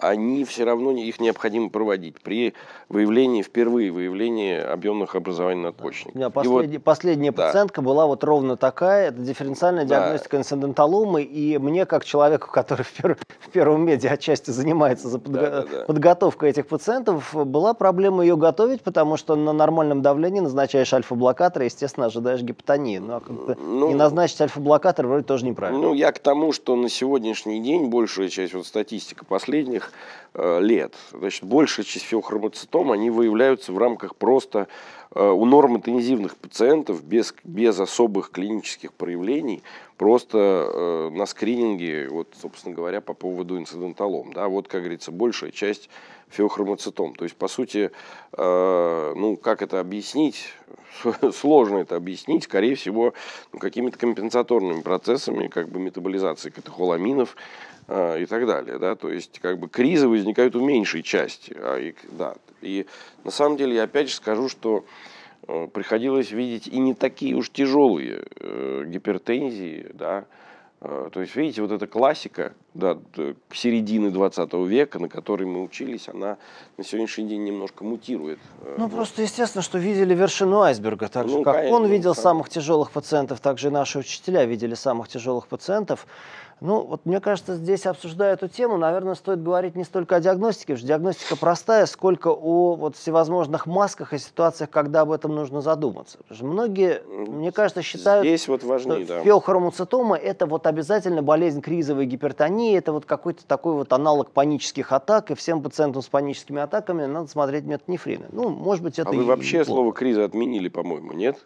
S2: они все равно их необходимо проводить при выявлении, впервые выявлении объемных образований надпочечника.
S1: У меня послед... вот, последняя да. пациентка была вот ровно такая, это дифференциальная диагностика да. инциденталомы, и мне, как человеку, который в, пер... в первом меди отчасти занимается за подго... да, да, да. подготовкой этих пациентов, была проблема ее готовить, потому что на нормальном давлении назначаешь альфа-блокатор, естественно, ожидаешь гипотонии. Ну, а ну, не назначить альфа-блокатор вроде тоже неправильно.
S2: Ну, я к тому, что на сегодняшний день большая часть вот статистика последних э, лет, значит, большая часть феохромоцитом, они выявляются в рамках просто у нормотензивных пациентов без, без особых клинических проявлений просто э, на скрининге, вот, собственно говоря, по поводу инциденталом. Да, вот, как говорится, большая часть феохромоцитом. То есть, по сути, э, ну, как это объяснить? Сложно это объяснить, скорее всего, ну, какими-то компенсаторными процессами, как бы метаболизации катехоламинов э, и так далее. Да? То есть, как бы кризы возникают у меньшей части. А, и, да. и на самом деле, я опять же скажу, что Э, приходилось видеть и не такие уж тяжелые э, гипертензии, да, э, то есть, видите, вот эта классика да, к середины 20 века, на которой мы учились, она на сегодняшний день немножко мутирует.
S1: Ну, вот. просто естественно, что видели вершину айсберга. Так ну, же, как конечно, он видел ну, самых тяжелых пациентов, так же и наши учителя видели самых тяжелых пациентов. Ну, вот мне кажется, здесь, обсуждая эту тему, наверное, стоит говорить не столько о диагностике, потому что диагностика простая, сколько о вот всевозможных масках и ситуациях, когда об этом нужно задуматься. Потому что многие, мне кажется, считают,
S2: здесь вот важнее, что
S1: да. феохромоцитома – это вот обязательно болезнь кризовой гипертонии, это вот какой-то такой вот аналог панических атак, и всем пациентам с паническими атаками надо смотреть метанефрины. Ну, может быть, это
S2: А вы вообще плохо. слово «криза» отменили, по-моему, нет?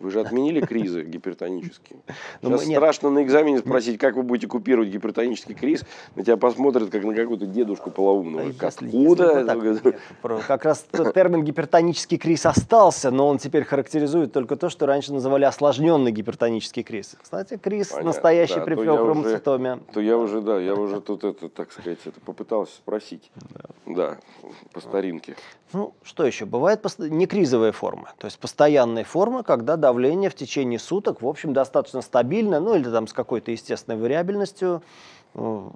S2: Вы же отменили кризы гипертонические. Ну, Сейчас страшно на экзамене спросить, как вы будете купировать гипертонический криз. На тебя посмотрят, как на какую-то дедушку полоумного. Если, Откуда?
S1: Если так, как раз термин гипертонический криз остался, но он теперь характеризует только то, что раньше называли осложненный гипертонический криз. Кстати, криз Понятно, настоящий да, при феохромоцитоме.
S2: То я уже, да, я уже тут это, так сказать, это попытался спросить. Да, да по старинке.
S1: Ну, что еще? Бывает некризовые формы, то есть постоянные формы, когда давление в течение суток, в общем, достаточно стабильно, ну или там с какой-то естественной вариабельностью э,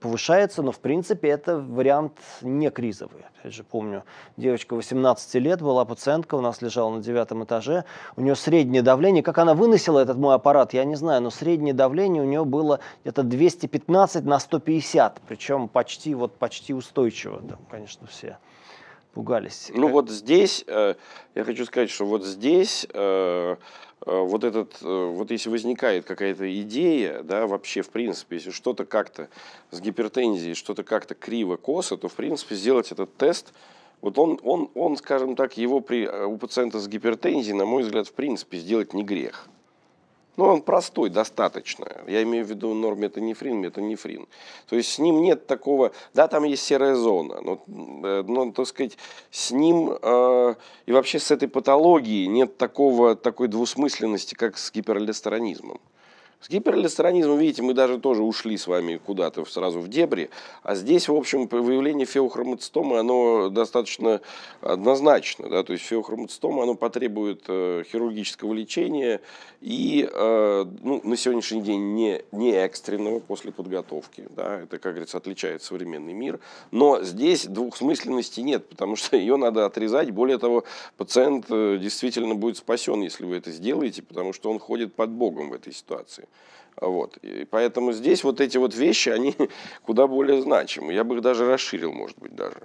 S1: повышается, но в принципе это вариант не кризовый. Опять же, помню, девочка 18 лет была пациентка, у нас лежала на девятом этаже, у нее среднее давление, как она выносила этот мой аппарат, я не знаю, но среднее давление у нее было где-то 215 на 150, причем почти, вот почти устойчиво, там, конечно, все пугались.
S2: Ну вот здесь, э, я хочу сказать, что вот здесь э, э, вот этот, вот если возникает какая-то идея, да, вообще в принципе, если что-то как-то с гипертензией, что-то как-то криво-косо, то в принципе сделать этот тест, вот он, он, он, скажем так, его при, у пациента с гипертензией, на мой взгляд, в принципе, сделать не грех. Ну, он простой достаточно. Я имею в виду норметанефрин, метанефрин. То есть с ним нет такого... Да, там есть серая зона, но, э, но так сказать, с ним э, и вообще с этой патологией нет такого, такой двусмысленности, как с гипералдостеронизмом. С гиперлестеронизмом, видите, мы даже тоже ушли с вами куда-то сразу в дебри. А здесь, в общем, выявление феохромоцитомы, оно достаточно однозначно. Да? То есть феохромоцитома, оно потребует э, хирургического лечения и э, ну, на сегодняшний день не, не экстренного после подготовки. Да? Это, как говорится, отличает современный мир. Но здесь двухсмысленности нет, потому что ее надо отрезать. Более того, пациент э, действительно будет спасен, если вы это сделаете, потому что он ходит под Богом в этой ситуации. Вот. И поэтому здесь вот эти вот вещи, они куда более значимы. Я бы их даже расширил, может быть, даже.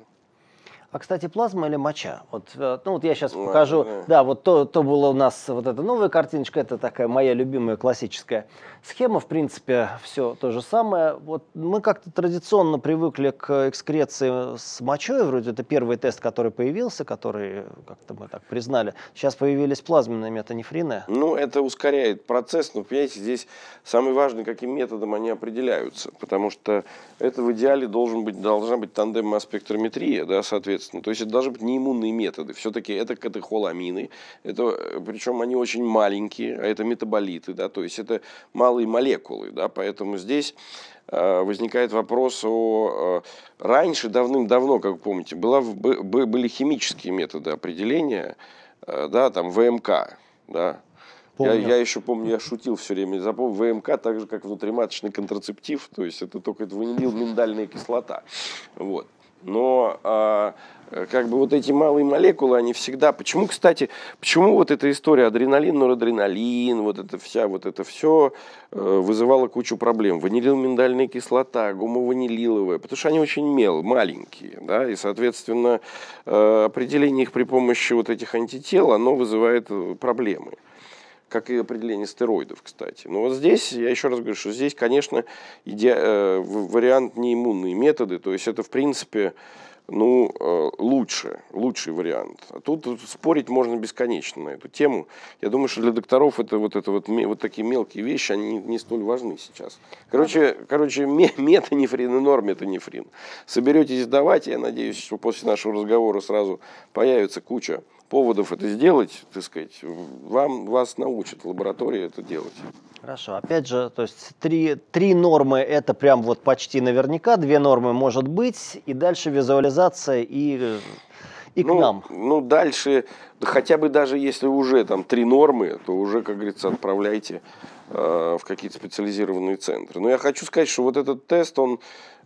S1: А, кстати, плазма или моча? Вот, э, ну, вот я сейчас покажу. Да. да, вот то, то было у нас вот эта новая картиночка, это такая моя любимая классическая схема. В принципе, все то же самое. Вот мы как-то традиционно привыкли к экскреции с мочой. Вроде это первый тест, который появился, который как-то мы так признали. Сейчас появились плазменные метанефрины.
S2: Ну, это ускоряет процесс. Но, понимаете, здесь самый важный, каким методом они определяются. Потому что это в идеале должен быть, должна быть тандем-спектрометрия, да, соответственно. То есть это должны быть не иммунные методы. Все-таки это катехоламины, это, причем они очень маленькие, а это метаболиты, да, то есть это малые молекулы, да, поэтому здесь э, возникает вопрос о... Э, раньше, давным-давно, как вы помните, была, были химические методы определения, э, да, там ВМК, да, я, я еще помню, я шутил все время, запомнил, ВМК так же, как внутриматочный контрацептив, то есть это только это ванилил миндальная кислота. Вот. Но а, как бы вот эти малые молекулы, они всегда... Почему, кстати, почему вот эта история адреналин, норадреналин, вот это вся, вот это все э, вызывало кучу проблем. Ванилил-миндальная кислота, гумованилиловая, потому что они очень мел, маленькие, да, и, соответственно, э, определение их при помощи вот этих антител, оно вызывает э, проблемы как и определение стероидов, кстати. Но вот здесь, я еще раз говорю, что здесь, конечно, иде... вариант не иммунные методы, то есть это, в принципе, ну, э, лучше, лучший вариант. А тут спорить можно бесконечно на эту тему. Я думаю, что для докторов это вот, это вот, вот такие мелкие вещи, они не столь важны сейчас. Короче, короче метанефрин и норметанефрин. Соберетесь сдавать, я надеюсь, что после нашего разговора сразу появится куча поводов это сделать, так сказать, вам, вас научат в лаборатории это делать.
S1: Хорошо. Опять же, то есть три, три нормы это прям вот почти наверняка, две нормы может быть, и дальше визуализация и, и
S2: ну,
S1: к нам.
S2: Ну, дальше, хотя бы даже если уже там три нормы, то уже, как говорится, отправляйте э, в какие-то специализированные центры. Но я хочу сказать, что вот этот тест, он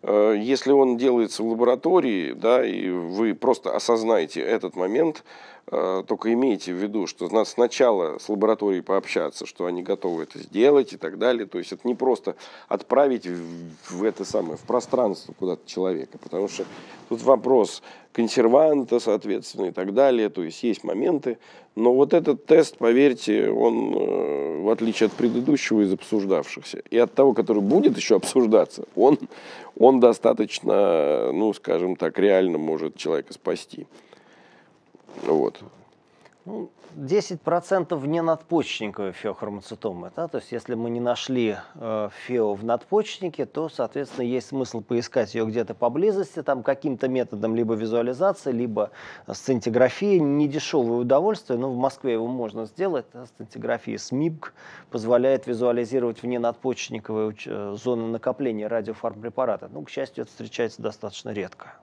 S2: Э, если он делается в лаборатории, да, и вы просто осознаете этот момент, только имейте в виду, что надо сначала с лабораторией пообщаться, что они готовы это сделать и так далее. То есть это не просто отправить в это самое, в пространство куда-то человека, потому что тут вопрос консерванта, соответственно, и так далее. То есть есть моменты. Но вот этот тест, поверьте, он, э, в отличие от предыдущего из обсуждавшихся, и от того, который будет еще обсуждаться, он, он достаточно, ну, скажем так, реально может человека спасти. Вот.
S1: Ну, 10% не надпочечниковой феохромоцитомы. Да? То есть если мы не нашли э, фео в надпочечнике, то, соответственно, есть смысл поискать ее где-то поблизости, там каким-то методом либо визуализации, либо сцинтиграфии. Недешевое удовольствие, но в Москве его можно сделать. Да? Сцинтиграфия СМИБГ позволяет визуализировать вне надпочечниковой э, зоны накопления радиофармпрепарата. Ну, к счастью, это встречается достаточно редко.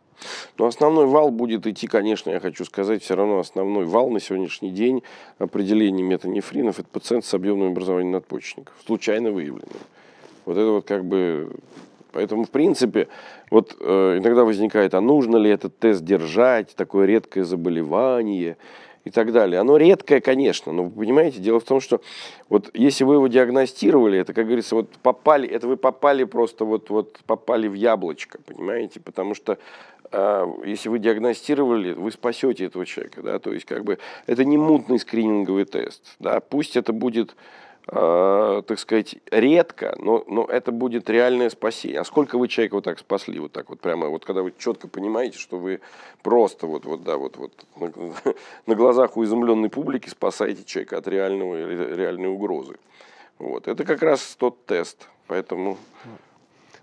S2: Но основной вал будет идти, конечно, я хочу сказать, все равно основной вал на сегодняшний день определения метанефринов – это пациент с объемным образованием надпочечников, случайно выявленный. Вот это вот как бы... Поэтому, в принципе, вот э, иногда возникает, а нужно ли этот тест держать, такое редкое заболевание и так далее. Оно редкое, конечно, но вы понимаете, дело в том, что вот если вы его диагностировали, это, как говорится, вот попали, это вы попали просто вот, вот попали в яблочко, понимаете, потому что а, если вы диагностировали, вы спасете этого человека, да, то есть как бы это не мутный скрининговый тест, да, пусть это будет, э, так сказать, редко, но, но это будет реальное спасение. А сколько вы человека вот так спасли, вот так вот прямо, вот когда вы четко понимаете, что вы просто вот, вот да, вот, вот на, на глазах у изумленной публики спасаете человека от реального, реальной угрозы. Вот. Это как раз тот тест, поэтому...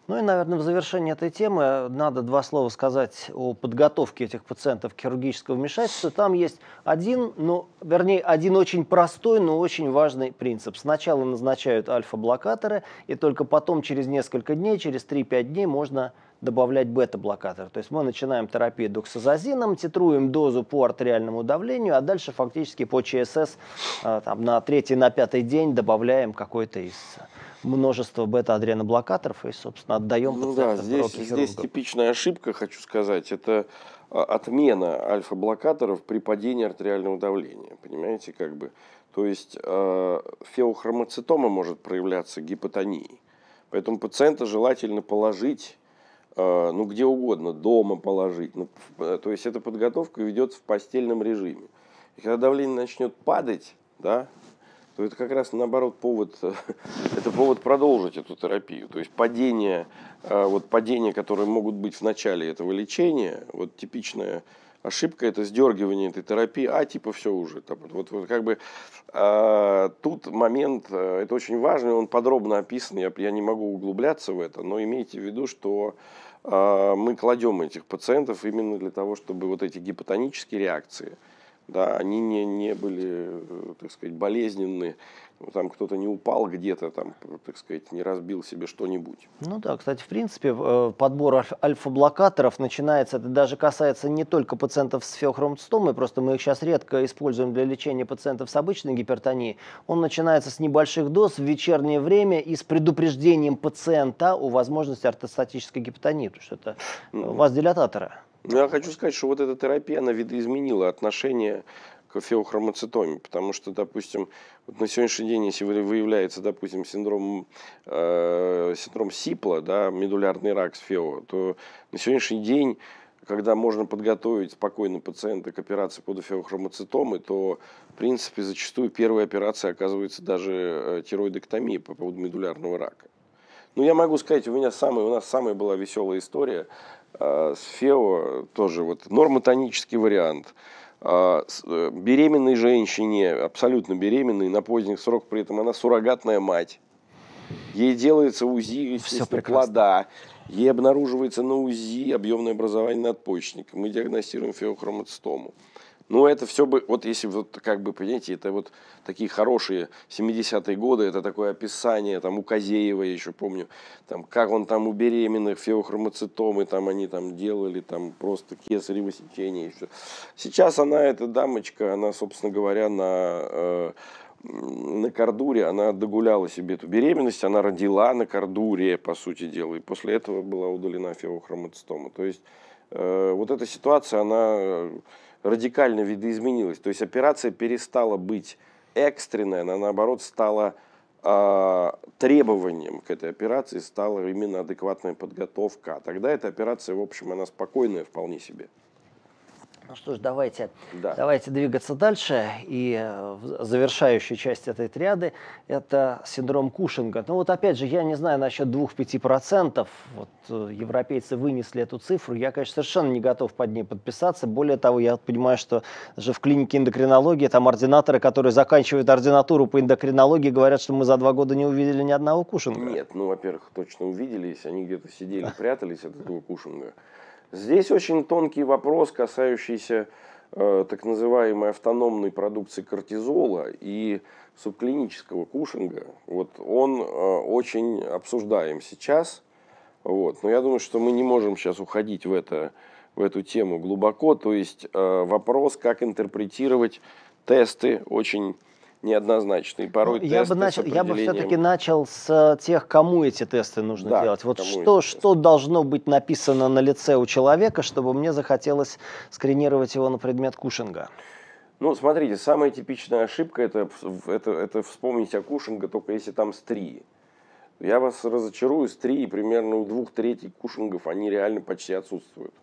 S1: Ну и, наверное, в завершении этой темы надо два слова сказать о подготовке этих пациентов к хирургическому вмешательству. Там есть один, ну, вернее, один очень простой, но очень важный принцип. Сначала назначают альфа-блокаторы, и только потом, через несколько дней, через 3-5 дней можно добавлять бета-блокатор. То есть мы начинаем терапию доксазозином, титруем дозу по артериальному давлению, а дальше фактически по ЧСС а, там, на третий, на пятый день добавляем какой-то из множество бета-адреноблокаторов и, собственно, отдаем
S2: ну да, здесь, здесь типичная ошибка, хочу сказать, это а, отмена альфа-блокаторов при падении артериального давления. Понимаете, как бы. То есть э, феохромоцитома может проявляться гипотонией. Поэтому пациента желательно положить э, ну, где угодно, дома положить. Ну, то есть эта подготовка ведется в постельном режиме. И когда давление начнет падать, да, то это как раз наоборот повод, это повод продолжить эту терапию. То есть падение, э, вот падения, которые могут быть в начале этого лечения, вот типичная ошибка это сдергивание этой терапии, а типа все уже. Вот, вот, вот как бы а, тут момент, э, это очень важный, он подробно описан, я, я не могу углубляться в это, но имейте в виду, что а, мы кладем этих пациентов именно для того, чтобы вот эти гипотонические реакции – да, они не, не были, э, так сказать, болезненны, там кто-то не упал где-то, там, так сказать, не разбил себе что-нибудь.
S1: Ну да, кстати, в принципе, э, подбор альфа-блокаторов начинается, это даже касается не только пациентов с феохромостомой, просто мы их сейчас редко используем для лечения пациентов с обычной гипертонией. Он начинается с небольших доз в вечернее время и с предупреждением пациента о возможности ортостатической гипотонии, потому что это ну, вазодилататоры.
S2: Ну, я хочу сказать, что вот эта терапия, она видоизменила отношение к феохромоцитоме, потому что, допустим, вот на сегодняшний день, если выявляется, допустим, синдром, э, синдром Сипла, да, медулярный рак с фео, то на сегодняшний день когда можно подготовить спокойно пациента к операции по феохромоцитомы, то, в принципе, зачастую первая операция оказывается даже э, тироидектомия по поводу медулярного рака. Ну, я могу сказать, у меня самая, у нас самая была веселая история с ФЕО, тоже вот нормотонический вариант. Э, с, э, беременной женщине, абсолютно беременной, на поздних сроках, при этом она суррогатная мать. Ей делается УЗИ, естественно, плода. Ей обнаруживается на УЗИ объемное образование надпочечника. Мы диагностируем феохроматостому. Ну, это все бы, вот если вот как бы, понимаете, это вот такие хорошие 70-е годы, это такое описание, там, у Козеева, я еще помню, там, как он там у беременных феохромоцитомы, там, они там делали, там, просто кесарево сечение и все. Сейчас она, эта дамочка, она, собственно говоря, на э, на Кордуре, она догуляла себе эту беременность, она родила на Кордуре, по сути дела, и после этого была удалена феохромоцистома. То есть э, вот эта ситуация, она радикально видоизменилась. То есть операция перестала быть экстренной, она наоборот стала э, требованием к этой операции, стала именно адекватная подготовка. А тогда эта операция, в общем, она спокойная вполне себе.
S1: Ну что ж, давайте, да. давайте двигаться дальше. И э, завершающая часть этой триады – это синдром Кушинга. Ну вот опять же, я не знаю насчет 2-5%. Вот э, европейцы вынесли эту цифру. Я, конечно, совершенно не готов под ней подписаться. Более того, я понимаю, что даже в клинике эндокринологии там ординаторы, которые заканчивают ординатуру по эндокринологии, говорят, что мы за два года не увидели ни одного Кушинга.
S2: Нет, ну, во-первых, точно увидели, если они где-то сидели, прятались от этого Кушинга. Здесь очень тонкий вопрос, касающийся э, так называемой автономной продукции кортизола и субклинического кушинга. Вот он э, очень обсуждаем сейчас. Вот. Но я думаю, что мы не можем сейчас уходить в, это, в эту тему глубоко. То есть э, вопрос, как интерпретировать тесты, очень неоднозначный. Порой
S1: ну, я бы начал, я бы все-таки начал с э, тех, кому эти тесты нужно да, делать. Вот что, что должно быть написано на лице у человека, чтобы мне захотелось скринировать его на предмет Кушинга?
S2: Ну, смотрите, самая типичная ошибка это, это, это вспомнить о Кушинга, только если там стрии. Я вас разочарую, стрии примерно у двух третей Кушингов, они реально почти отсутствуют.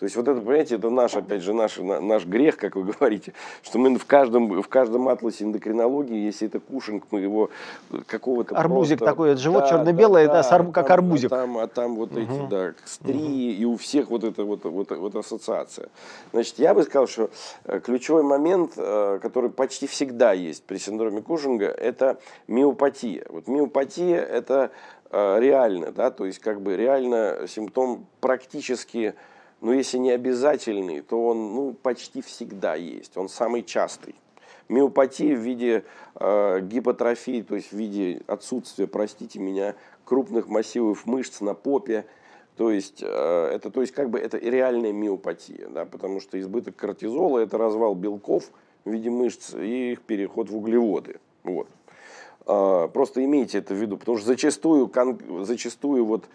S2: То есть вот это, понимаете, это наш, опять же, наш, наш грех, как вы говорите, что мы в каждом, в каждом атласе эндокринологии, если это кушинг, мы его какого-то
S1: Арбузик просто... такой, это живот да, черно-белый, да, да, да, как там, арбузик.
S2: А там, а там вот угу. эти, да, стрии, угу. и у всех вот эта вот, вот, вот ассоциация. Значит, я бы сказал, что э, ключевой момент, э, который почти всегда есть при синдроме Кушинга, это миопатия. Вот миопатия это э, реально, да, то есть как бы реально симптом практически но если не обязательный, то он ну, почти всегда есть, он самый частый. Миопатия в виде э, гипотрофии, то есть в виде отсутствия, простите меня, крупных массивов мышц на попе, то есть, э, это, то есть как бы это реальная миопатия, да, потому что избыток кортизола – это развал белков в виде мышц и их переход в углеводы. Вот. Э, просто имейте это в виду, потому что зачастую, зачастую вот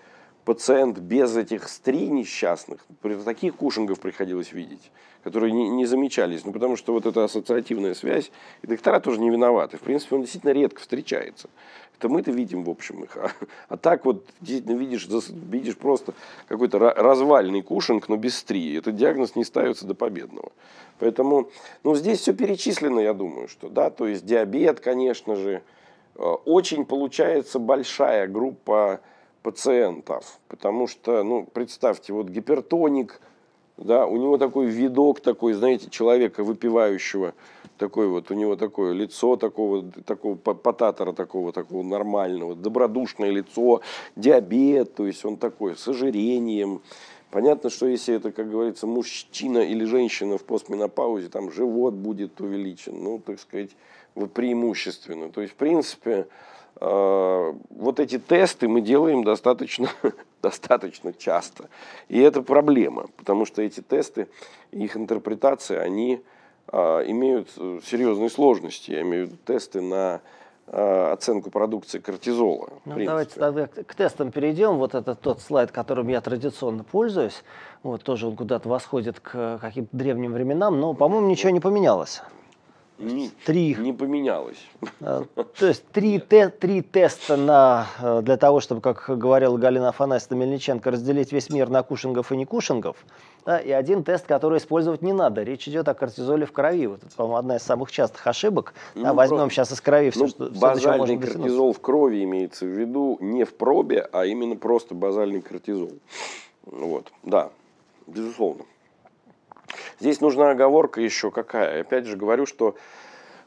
S2: пациент без этих стрий несчастных, таких кушингов приходилось видеть, которые не, не замечались. Ну, потому что вот эта ассоциативная связь, и доктора тоже не виноваты. В принципе, он действительно редко встречается. Это мы-то видим, в общем, их. А, а так вот действительно видишь, видишь просто какой-то развальный кушинг, но без стрии. Этот диагноз не ставится до победного. Поэтому, ну, здесь все перечислено, я думаю, что, да, то есть диабет, конечно же, э, очень получается большая группа пациентов. Потому что, ну, представьте, вот гипертоник, да, у него такой видок такой, знаете, человека выпивающего, такой вот, у него такое лицо такого, такого потатора такого, такого нормального, добродушное лицо, диабет, то есть он такой, с ожирением. Понятно, что если это, как говорится, мужчина или женщина в постменопаузе, там живот будет увеличен, ну, так сказать, преимущественно. То есть, в принципе, вот эти тесты мы делаем достаточно, достаточно часто. И это проблема, потому что эти тесты, их интерпретация, они а, имеют э, серьезные сложности. Я имею в виду тесты на оценку продукции кортизола.
S1: Ну, давайте тогда к тестам перейдем. Вот это тот слайд, которым я традиционно пользуюсь. Вот тоже он куда-то восходит к каким-то древним временам, но, по-моему, ничего не поменялось.
S2: Не, три. Не поменялось.
S1: А, то есть три, те, три теста на, э, для того, чтобы, как говорила Галина Афанасьевна Мельниченко, разделить весь мир на кушингов и не кушингов. Да, и один тест, который использовать не надо. Речь идет о кортизоле в крови. Вот это, по-моему, одна из самых частых ошибок. Ну, да, возьмем про... сейчас из крови все,
S2: ну,
S1: что
S2: Базальный все, кортизол в крови имеется в виду не в пробе, а именно просто базальный кортизол. Вот, да, безусловно. Здесь нужна оговорка еще какая. Опять же говорю, что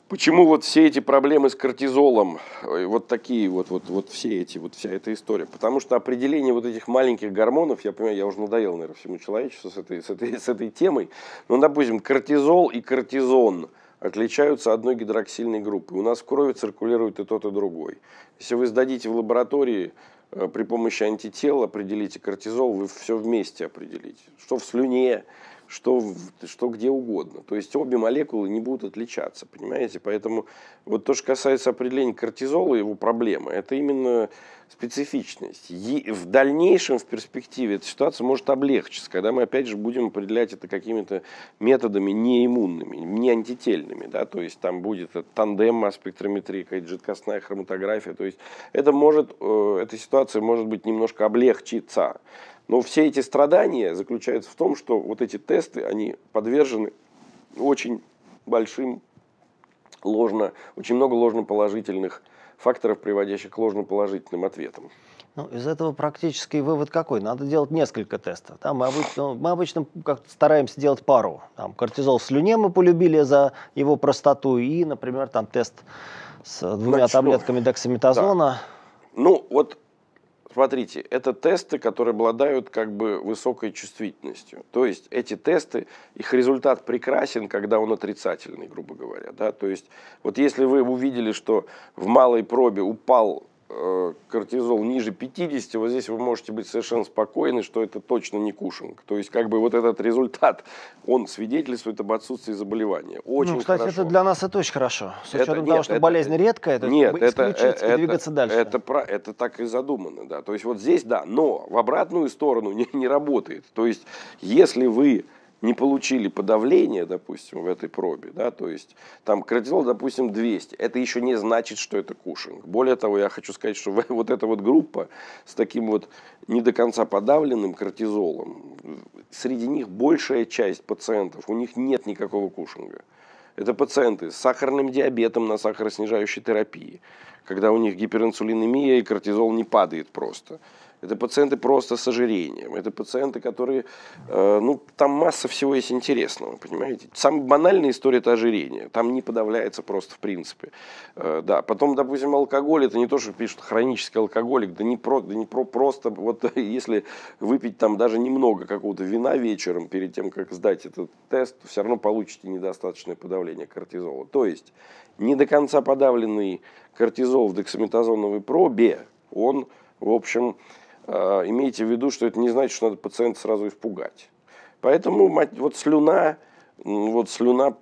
S2: Почему вот все эти проблемы с кортизолом, э, вот такие вот, вот, вот все эти, вот вся эта история? Потому что определение вот этих маленьких гормонов, я понимаю, я уже надоел, наверное, всему человечеству с этой, с этой, с этой темой. Но, допустим, кортизол и кортизон отличаются одной гидроксильной группой. У нас в крови циркулирует и тот, и другой. Если вы сдадите в лаборатории э, при помощи антител, определите кортизол, вы все вместе определите. Что в слюне, что, что где угодно. То есть обе молекулы не будут отличаться, понимаете? Поэтому вот то, что касается определения кортизола и его проблемы, это именно специфичность. И в дальнейшем, в перспективе, эта ситуация может облегчиться, когда мы опять же будем определять это какими-то методами неиммунными, не антительными. Да? То есть там будет тандем спектрометрии, какая-то жидкостная хроматография. То есть это может, э, эта ситуация может быть немножко облегчиться. Но все эти страдания заключаются в том, что вот эти тесты, они подвержены очень большим ложно, очень много ложноположительных факторов, приводящих к ложноположительным ответам.
S1: Ну, из этого практический вывод какой? Надо делать несколько тестов. Да, мы обычно, мы обычно как стараемся делать пару. Там, кортизол в слюне мы полюбили за его простоту и, например, там тест с двумя Значит, таблетками дексаметазона.
S2: Да. Ну, вот Смотрите, это тесты, которые обладают как бы высокой чувствительностью. То есть эти тесты, их результат прекрасен, когда он отрицательный, грубо говоря. Да? То есть вот если вы увидели, что в малой пробе упал кортизол ниже 50, вот здесь вы можете быть совершенно спокойны, что это точно не кушинг. То есть, как бы вот этот результат, он свидетельствует об отсутствии заболевания. Очень ну,
S1: кстати,
S2: хорошо.
S1: это для нас это очень хорошо. С учетом это, того, нет, что это, болезнь редкая, это нет, исключить это, и двигаться дальше.
S2: Это, это, это так и задумано, да. То есть, вот здесь, да, но в обратную сторону не, не работает. То есть, если вы не получили подавление, допустим, в этой пробе, да, то есть там кортизол, допустим, 200, это еще не значит, что это кушинг. Более того, я хочу сказать, что вот эта вот группа с таким вот не до конца подавленным кортизолом, среди них большая часть пациентов, у них нет никакого кушинга. Это пациенты с сахарным диабетом на сахароснижающей терапии, когда у них гиперинсулинемия и кортизол не падает просто. Это пациенты просто с ожирением. Это пациенты, которые, э, ну, там масса всего есть интересного, понимаете. Самая банальная история – это ожирение. Там не подавляется просто в принципе. Э, да. Потом, допустим, алкоголь – это не то, что пишут хронический алкоголик, да не, про, да не про, просто, вот если выпить там даже немного какого-то вина вечером перед тем, как сдать этот тест, все равно получите недостаточное подавление кортизола. То есть, не до конца подавленный кортизол в дексаметазоновой пробе, он, в общем, имейте в виду, что это не значит, что надо пациента сразу испугать. Поэтому вот слюна, вот слюна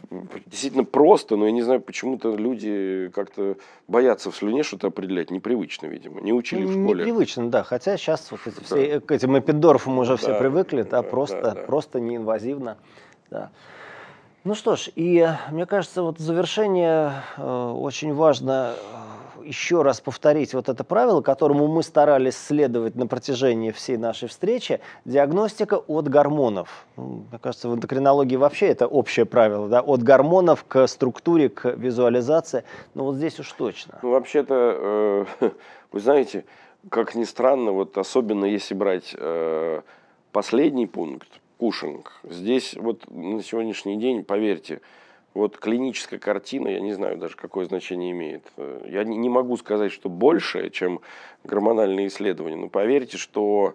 S2: действительно просто, но я не знаю, почему-то люди как-то боятся в слюне что-то определять. Непривычно, видимо. Не учили в школе.
S1: Непривычно, да. Хотя сейчас вот эти все, к этим эпидорфам уже да, все привыкли, да, просто, да, да. просто неинвазивно. Да. Ну что ж, и мне кажется, вот завершение э, очень важно еще раз повторить вот это правило, которому мы старались следовать на протяжении всей нашей встречи, диагностика от гормонов. Ну, мне кажется, в эндокринологии вообще это общее правило, да, от гормонов к структуре, к визуализации, но вот здесь уж точно.
S2: Ну, вообще-то, э, вы знаете, как ни странно, вот особенно если брать э, последний пункт, кушинг, здесь вот на сегодняшний день, поверьте, вот клиническая картина, я не знаю даже, какое значение имеет. Я не могу сказать, что больше, чем гормональные исследования, но поверьте, что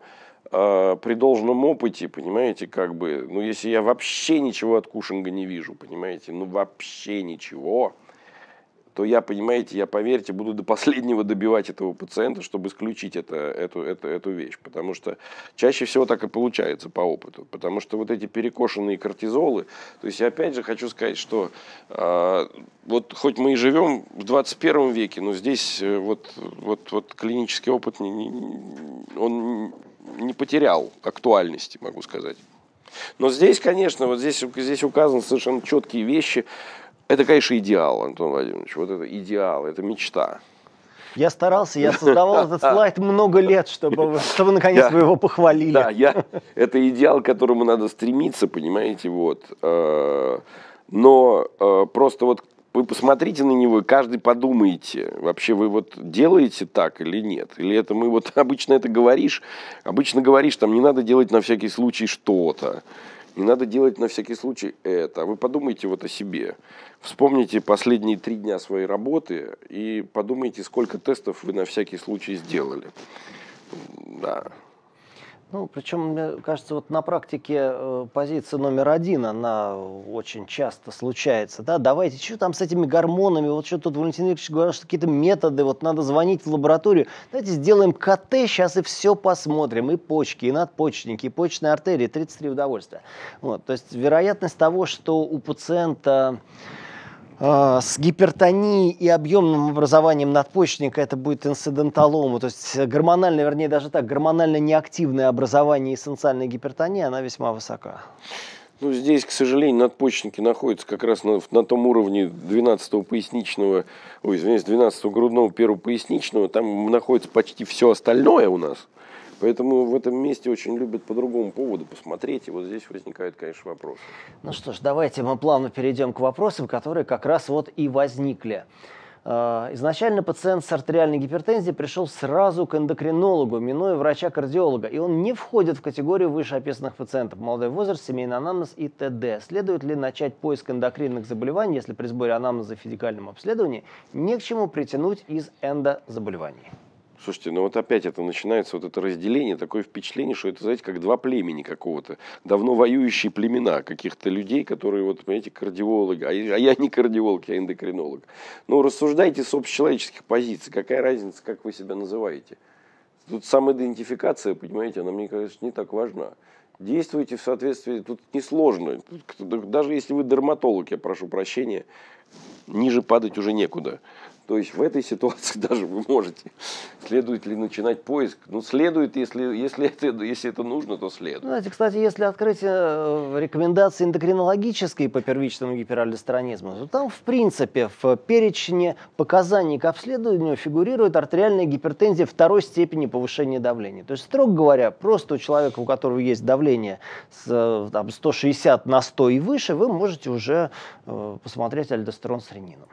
S2: э, при должном опыте, понимаете, как бы, ну если я вообще ничего от кушинга не вижу, понимаете, ну вообще ничего, то я, понимаете, я, поверьте, буду до последнего добивать этого пациента, чтобы исключить это, эту, эту, эту вещь. Потому что чаще всего так и получается по опыту. Потому что вот эти перекошенные кортизолы, то есть я опять же хочу сказать, что э, вот хоть мы и живем в 21 веке, но здесь э, вот, вот, вот клинический опыт, не, не, он не потерял актуальности, могу сказать. Но здесь, конечно, вот здесь, здесь указаны совершенно четкие вещи, Это, конечно, идеал, Антон Владимирович. Вот это идеал, это мечта.
S1: Я старался, я создавал этот слайд много лет, чтобы, чтобы наконец вы его похвалили.
S2: Да, я, это идеал, к которому надо стремиться, понимаете, вот. Э, но э, просто вот вы посмотрите на него и каждый подумайте, вообще вы вот делаете так или нет? Или это мы вот обычно это говоришь, обычно говоришь, там не надо делать на всякий случай что-то, не надо делать на всякий случай это. Вы подумайте вот о себе. Вспомните последние три дня своей работы и подумайте, сколько тестов вы на всякий случай сделали. Да.
S1: Ну, причем, мне кажется, вот на практике э, позиция номер один, она очень часто случается. Да? Давайте, что там с этими гормонами? Вот что тут Валентин Ильич говорил, что какие-то методы, вот надо звонить в лабораторию. Давайте сделаем КТ сейчас и все посмотрим. И почки, и надпочечники, и почечные артерии. 33 удовольствия. Вот, то есть вероятность того, что у пациента с гипертонией и объемным образованием надпочечника это будет инциденталома, то есть гормонально, вернее даже так, гормонально неактивное образование эссенциальной гипертонии, она весьма высока.
S2: Ну, здесь, к сожалению, надпочечники находятся как раз на, на том уровне 12-го поясничного, ой, извиняюсь, 12-го грудного, первого поясничного, там находится почти все остальное у нас. Поэтому в этом месте очень любят по другому поводу посмотреть, и вот здесь возникают, конечно, вопросы.
S1: Ну что ж, давайте мы плавно перейдем к вопросам, которые как раз вот и возникли. А, изначально пациент с артериальной гипертензией пришел сразу к эндокринологу, минуя врача-кардиолога, и он не входит в категорию вышеописанных пациентов. Молодой возраст, семейный анамнез и т.д. Следует ли начать поиск эндокринных заболеваний, если при сборе анамнеза и физикальном обследовании не к чему притянуть из эндозаболеваний?
S2: Слушайте, ну вот опять это начинается, вот это разделение, такое впечатление, что это, знаете, как два племени какого-то, давно воюющие племена каких-то людей, которые, вот, понимаете, кардиологи, а я, а я не кардиолог, я эндокринолог. Ну, рассуждайте с общечеловеческих позиций, какая разница, как вы себя называете. Тут самоидентификация, понимаете, она, мне кажется, не так важна. Действуйте в соответствии, тут несложно. Даже если вы дерматолог, я прошу прощения, ниже падать уже некуда. То есть в этой ситуации даже вы можете. Следует ли начинать поиск? Ну, следует, если, если, это, если это нужно, то следует.
S1: Знаете, кстати, если открыть э, рекомендации эндокринологические по первичному гиперальдостеронизму, то там, в принципе, в перечне показаний к обследованию фигурирует артериальная гипертензия второй степени повышения давления. То есть, строго говоря, просто у человека, у которого есть давление с, э, там, 160 на 100 и выше, вы можете уже э, посмотреть альдостерон с ренином.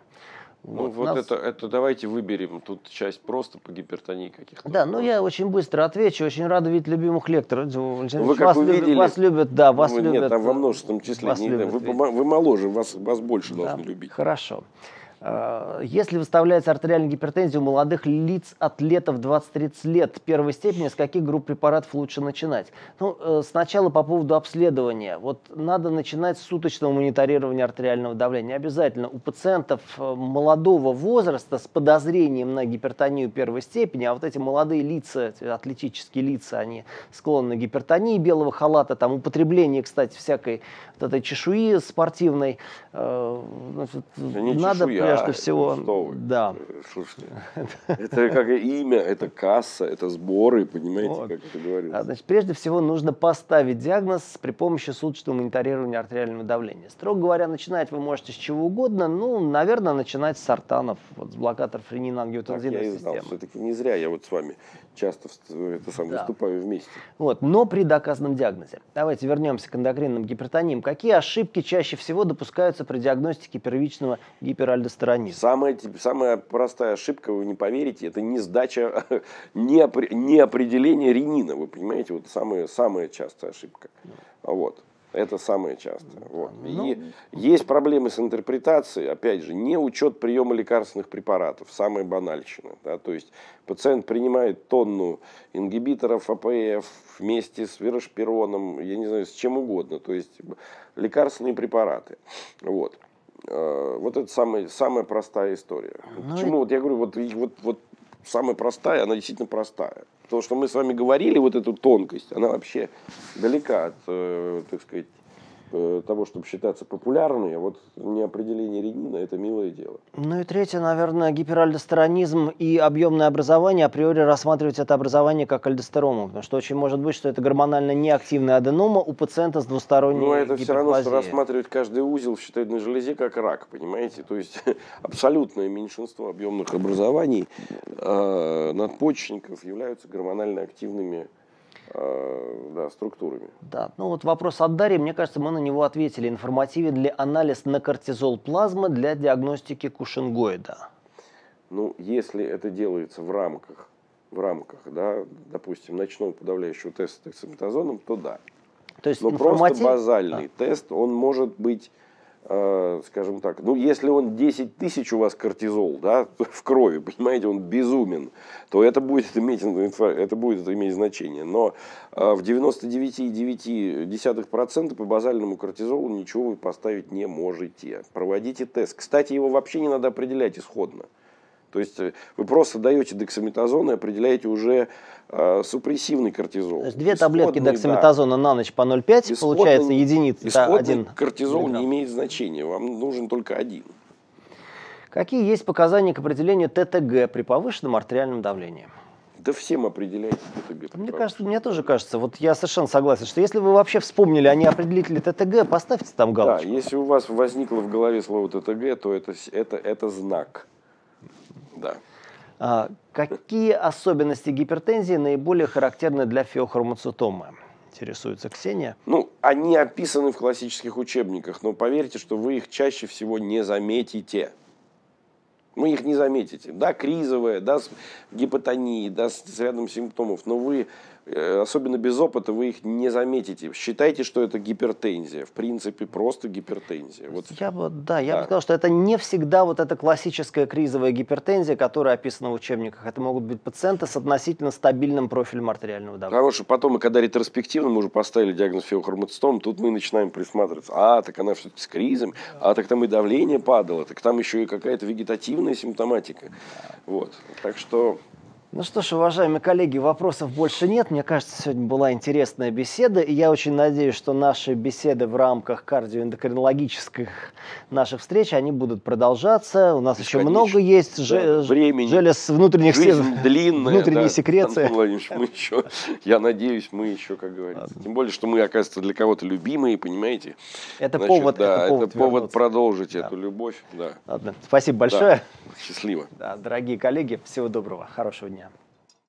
S2: Ну, вот, вот нас... это, это давайте выберем тут часть просто по гипертонии каких-то.
S1: Да, ну я очень быстро отвечу. Очень рад видеть любимых лекторов.
S2: Вы как
S1: вас,
S2: увидели,
S1: любят, вас любят, да, вас
S2: ну,
S1: любят.
S2: Нет, там во множественном числе. Не, любят, вы, вы моложе, вас, вас больше да, должны любить.
S1: Хорошо. Э, если выставляется артериальная гипертензия у молодых лиц, атлетов 20-30 лет первой степени, с каких групп препаратов лучше начинать? Ну, э, сначала по поводу обследования. Вот надо начинать с суточного мониторирования артериального давления. Обязательно у пациентов э, молодого возраста с подозрением на гипертонию первой степени, а вот эти молодые лица, атлетические лица, они склонны к гипертонии белого халата, там употребление, кстати, всякой вот этой чешуи спортивной.
S2: Значит, надо чешуя прежде всего. Что вы? Да. Слушайте, это как имя, это касса, это сборы, понимаете, вот. как это говорится.
S1: А, значит, прежде всего нужно поставить диагноз при помощи суточного мониторирования артериального давления. Строго говоря, начинать вы можете с чего угодно, ну, наверное, начинать с артанов, вот с блокаторов ренин-ангиотензиновой системы. Я и знал,
S2: все-таки не зря я вот с вами часто это сам да. выступаю вместе.
S1: Вот, но при доказанном диагнозе. Давайте вернемся к эндокринным гипертониям. Какие ошибки чаще всего допускаются при диагностике первичного гиперальдостеронизма?
S2: Самая, самая простая ошибка, вы не поверите, это не сдача, не, не определение ренина. Вы понимаете, вот самая, самая частая ошибка. Вот. Это самое частое. Вот. Ну, и есть проблемы с интерпретацией, опять же, не учет приема лекарственных препаратов, самая банальщина. Да? То есть пациент принимает тонну ингибиторов АПФ вместе с верошпироном, я не знаю, с чем угодно, то есть лекарственные препараты. Вот. Э, вот это самая, самая простая история. Ну, Почему? Вот я говорю, вот, вот, вот самая простая, она действительно простая. То, что мы с вами говорили, вот эту тонкость, она вообще далека от, э, так сказать, того, чтобы считаться популярной, а вот неопределение ренина – это милое дело.
S1: Ну и третье, наверное, гиперальдостеронизм и объемное образование. Априори рассматривать это образование как альдостерому, потому что очень может быть, что это гормонально неактивная аденома у пациента с двусторонней
S2: Ну, это все равно, что рассматривать каждый узел в щитовидной железе как рак, понимаете? То есть абсолютное меньшинство объемных образований э, надпочечников являются гормонально активными э, да, структурами.
S1: Да, ну вот вопрос от Дарьи, мне кажется, мы на него ответили. Информативен ли анализ на кортизол плазмы для диагностики кушингоида?
S2: Ну, если это делается в рамках, в рамках, да, допустим, ночного подавляющего теста дексаметазоном, то да.
S1: То есть
S2: Но
S1: информатив...
S2: просто базальный да. тест, он может быть Э, скажем так, ну, если он 10 тысяч у вас кортизол, да, в крови, понимаете, он безумен, то это будет иметь, это будет иметь значение. Но э, в 99,9% по базальному кортизолу ничего вы поставить не можете. Проводите тест. Кстати, его вообще не надо определять исходно. То есть э, вы просто даете дексаметазон и определяете уже э, супрессивный кортизол. То
S1: есть две таблетки дексаметазона да. на ночь по 0,5, получается единица.
S2: Исходный один кортизол миллиграмм. не имеет значения, вам нужен только один.
S1: Какие есть показания к определению ТТГ при повышенном артериальном давлении?
S2: Да всем определяйте
S1: ТТГ. Мне кажется, мне тоже кажется, вот я совершенно согласен, что если вы вообще вспомнили, они определители ТТГ, поставьте там галочку.
S2: Да, если у вас возникло в голове слово ТТГ, то это, это, это знак. Да.
S1: А, какие особенности гипертензии наиболее характерны для феохромоцитомы? Интересуется Ксения.
S2: Ну, они описаны в классических учебниках, но поверьте, что вы их чаще всего не заметите. Вы их не заметите. Да, кризовая, да, с гипотонией, да, с рядом симптомов, но вы особенно без опыта, вы их не заметите. Считайте, что это гипертензия. В принципе, просто гипертензия. Вот.
S1: Я бы, да, я да. бы сказал, что это не всегда вот эта классическая кризовая гипертензия, которая описана в учебниках. Это могут быть пациенты с относительно стабильным профилем артериального давления.
S2: Потому что потом, когда ретроспективно мы уже поставили диагноз феохромоцитом, тут мы начинаем присматриваться. А, так она все-таки с кризом, а так там и давление падало, так там еще и какая-то вегетативная симптоматика. Вот. Так что
S1: ну что ж, уважаемые коллеги, вопросов больше нет. Мне кажется, сегодня была интересная беседа, и я очень надеюсь, что наши беседы в рамках кардиоэндокринологических наших встреч, они будут продолжаться. У нас еще много есть да, времени, желез внутренних
S2: Жизнь длинная,
S1: внутренней да, секреции.
S2: мы еще, я надеюсь, мы еще, как говорится. Ладно. Тем более, что мы, оказывается, для кого-то любимые, понимаете?
S1: Это Значит, повод,
S2: да,
S1: это повод,
S2: это повод продолжить да. эту любовь. Да.
S1: Ладно, спасибо большое.
S2: Да. Счастливо.
S1: Да, дорогие коллеги, всего доброго, хорошего дня.